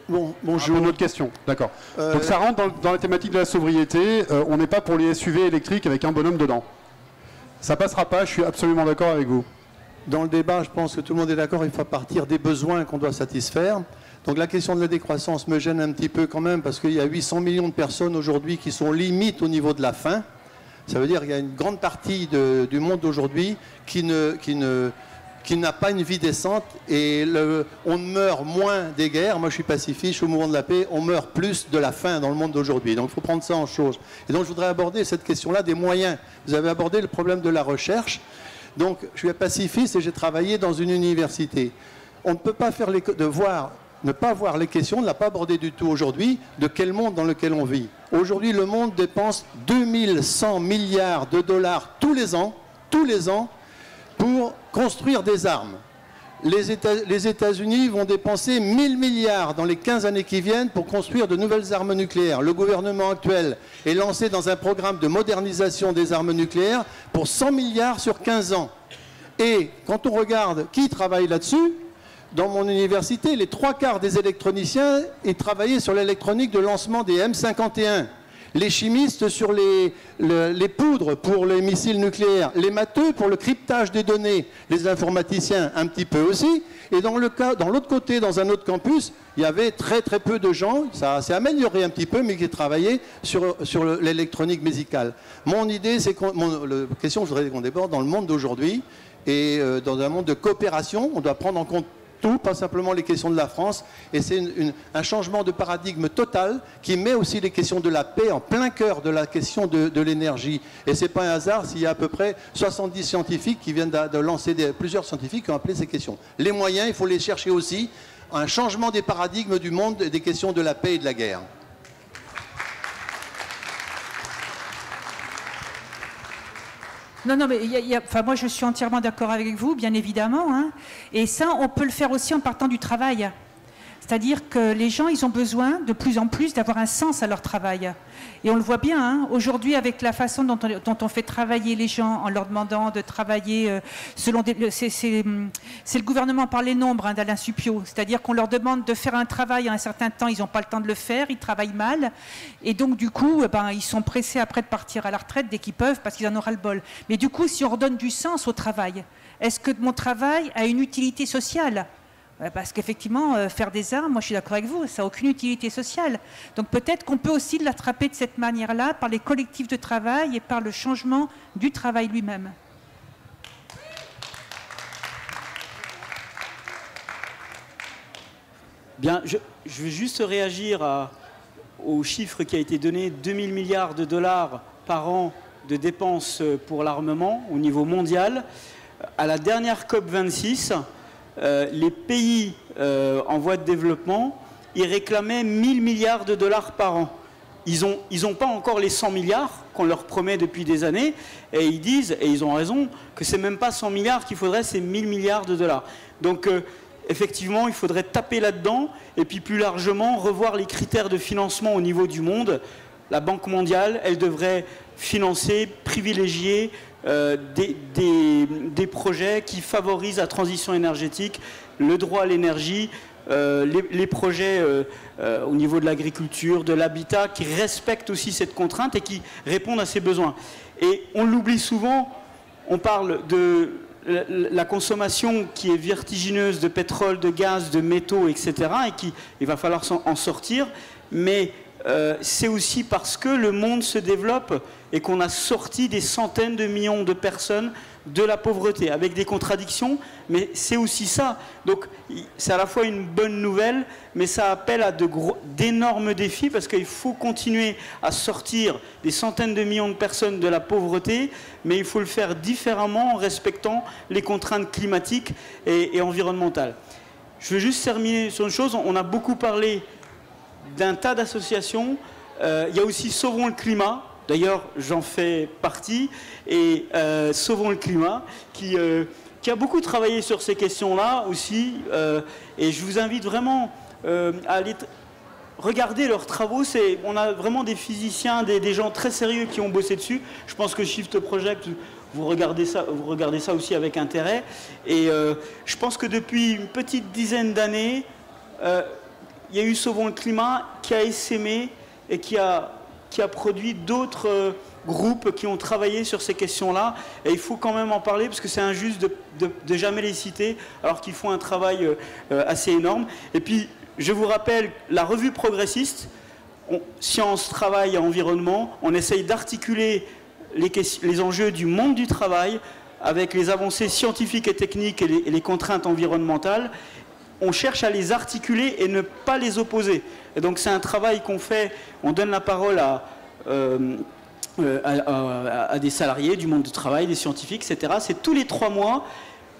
Bon, bonjour. une autre question, d'accord. Euh, Donc ça rentre dans, la thématique de la sobriété. Euh, on n'est pas pour les SUV électriques avec un bonhomme dedans. Ça passera pas, je suis absolument d'accord avec vous. Dans le débat, je pense que tout le monde est d'accord, il faut partir des besoins qu'on doit satisfaire. Donc la question de la décroissance me gêne un petit peu quand même parce qu'il y a 800 millions de personnes aujourd'hui qui sont limites au niveau de la faim. Ça veut dire qu'il y a une grande partie du monde aujourd'hui qui ne, qui ne qui n'a pas une vie décente et on meurt moins des guerres. Moi, je suis pacifiste, je suis au mouvement de la paix. On meurt plus de la faim dans le monde d'aujourd'hui. Donc, il faut prendre ça en chose. Et donc, je voudrais aborder cette question-là des moyens. Vous avez abordé le problème de la recherche. Donc, je suis pacifiste et j'ai travaillé dans une université. On ne peut pas faire les, de voir, ne pas voir les questions, ne l'a pas abordé du tout aujourd'hui, de quel monde dans lequel on vit. Aujourd'hui, le monde dépense 2100 milliards de dollars tous les ans, tous les ans, pour construire des armes. Les États-Unis vont dépenser 1000 milliards dans les 15 années qui viennent pour construire de nouvelles armes nucléaires. Le gouvernement actuel est lancé dans un programme de modernisation des armes nucléaires pour 100 milliards sur 15 ans. Et quand on regarde qui travaille là-dessus, dans mon université, les trois quarts des électroniciens ont travaillé sur l'électronique de lancement des M51 les chimistes sur les, poudres pour les missiles nucléaires, les matheux pour le cryptage des données, les informaticiens un petit peu aussi. Et dans l'autre côté, dans un autre campus, il y avait très très peu de gens, ça s'est amélioré un petit peu, mais qui travaillaient sur, sur l'électronique musicale. Mon idée, c'est qu'on, la question, je voudrais qu'on déborde dans le monde d'aujourd'hui, et euh, dans un monde de coopération, on doit prendre en compte tout, pas simplement les questions de la France. Et c'est un changement de paradigme total qui met aussi les questions de la paix en plein cœur de la question de, l'énergie. Et ce n'est pas un hasard s'il y a à peu près 70 scientifiques qui viennent de, lancer, plusieurs scientifiques qui ont appelé ces questions. Les moyens, il faut les chercher aussi. Un changement des paradigmes du monde des questions de la paix et de la guerre. Non, non, mais enfin, moi je suis entièrement d'accord avec vous, bien évidemment. Hein. Et ça, on peut le faire aussi en partant du travail. C'est-à-dire que les gens, ils ont besoin de plus en plus d'avoir un sens à leur travail. Et on le voit bien, hein, aujourd'hui, avec la façon dont on, fait travailler les gens en leur demandant de travailler euh, selon des. C'est le gouvernement par les nombres hein, d'Alain Supio. C'est-à-dire qu'on leur demande de faire un travail à un certain temps, ils n'ont pas le temps de le faire, ils travaillent mal. Et donc, du coup, eh ben, ils sont pressés après de partir à la retraite dès qu'ils peuvent parce qu'ils en auront le bol. Mais du coup, si on redonne du sens au travail, est-ce que mon travail a une utilité sociale? Parce qu'effectivement, euh, faire des armes, moi je suis d'accord avec vous, ça n'a aucune utilité sociale. Donc peut-être qu'on peut aussi l'attraper de cette manière-là par les collectifs de travail et par le changement du travail lui-même. Bien, je, veux juste réagir au chiffre qui a été donné, 2000 milliards de dollars par an de dépenses pour l'armement au niveau mondial. À la dernière COP 26, euh, les pays euh, en voie de développement, ils réclamaient 1000 milliards de dollars par an. Ils n'ont ont pas encore les 100 milliards qu'on leur promet depuis des années, et ils disent, et ils ont raison, que c'est même pas 100 milliards qu'il faudrait, c'est 1000 milliards de dollars. Donc, euh, effectivement, il faudrait taper là-dedans, et puis plus largement, revoir les critères de financement au niveau du monde. La Banque mondiale, elle devrait financer, privilégier euh, des, projets qui favorisent la transition énergétique, le droit à l'énergie, euh, les, projets euh, au niveau de l'agriculture, de l'habitat, qui respectent aussi cette contrainte et qui répondent à ces besoins. Et on l'oublie souvent, on parle de la consommation qui est vertigineuse de pétrole, de gaz, de métaux, etc., et qui il va falloir en sortir, mais c'est aussi parce que le monde se développe et qu'on a sorti des centaines de millions de personnes de la pauvreté, avec des contradictions, mais c'est aussi ça. Donc c'est à la fois une bonne nouvelle, mais ça appelle à d'énormes défis, parce qu'il faut continuer à sortir des centaines de millions de personnes de la pauvreté, mais il faut le faire différemment en respectant les contraintes climatiques et, environnementales. Je veux juste terminer sur une chose, on a beaucoup parlé d'un tas d'associations, euh, il y a aussi Sauvons le climat, D'ailleurs, j'en fais partie, et euh, Sauvons le climat, euh, qui, a beaucoup travaillé sur ces questions-là aussi. Euh, et je vous invite vraiment à aller regarder leurs travaux. On a vraiment des physiciens, des, gens très sérieux qui ont bossé dessus. Je pense que Shift Project, vous regardez ça, vous regardez ça aussi avec intérêt. Et je pense que depuis une petite dizaine d'années, il y a eu Sauvons le climat qui a essaimé et qui a qui a produit d'autres euh, groupes qui ont travaillé sur ces questions-là. Et il faut quand même en parler parce que c'est injuste de, de, jamais les citer alors qu'ils font un travail euh, euh, assez énorme. Et puis, je vous rappelle, la revue progressiste, science, travail et environnement, on essaye d'articuler les, les, enjeux du monde du travail avec les avancées scientifiques et techniques et les contraintes environnementales. On cherche à les articuler et ne pas les opposer. Et donc c'est un travail qu'on fait, on donne la parole euh, euh, à, des salariés du monde du travail, des scientifiques, etc. C'est tous les trois mois.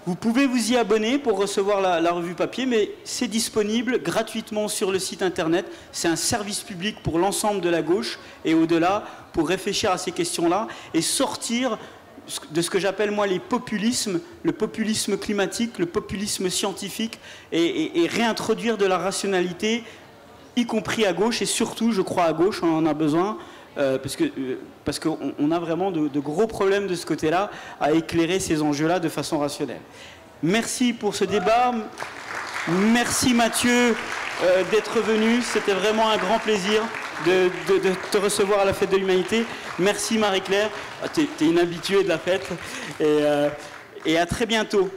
Vous pouvez vous y abonner pour recevoir la, revue papier, mais c'est disponible gratuitement sur le site internet. C'est un service public pour l'ensemble de la gauche et au-delà pour réfléchir à ces questions-là et sortir de ce que j'appelle moi les populismes, le populisme climatique, le populisme scientifique, et réintroduire de la rationalité y compris à gauche, et surtout, je crois, à gauche, on en a besoin, euh, parce euh, parce qu'on a vraiment de, gros problèmes de ce côté-là à éclairer ces enjeux-là de façon rationnelle. Merci pour ce débat. Merci Mathieu euh, d'être venu. C'était vraiment un grand plaisir de, te recevoir à la fête de l'humanité. Merci Marie-Claire. Ah, tu es, de la fête. Et, et à très bientôt.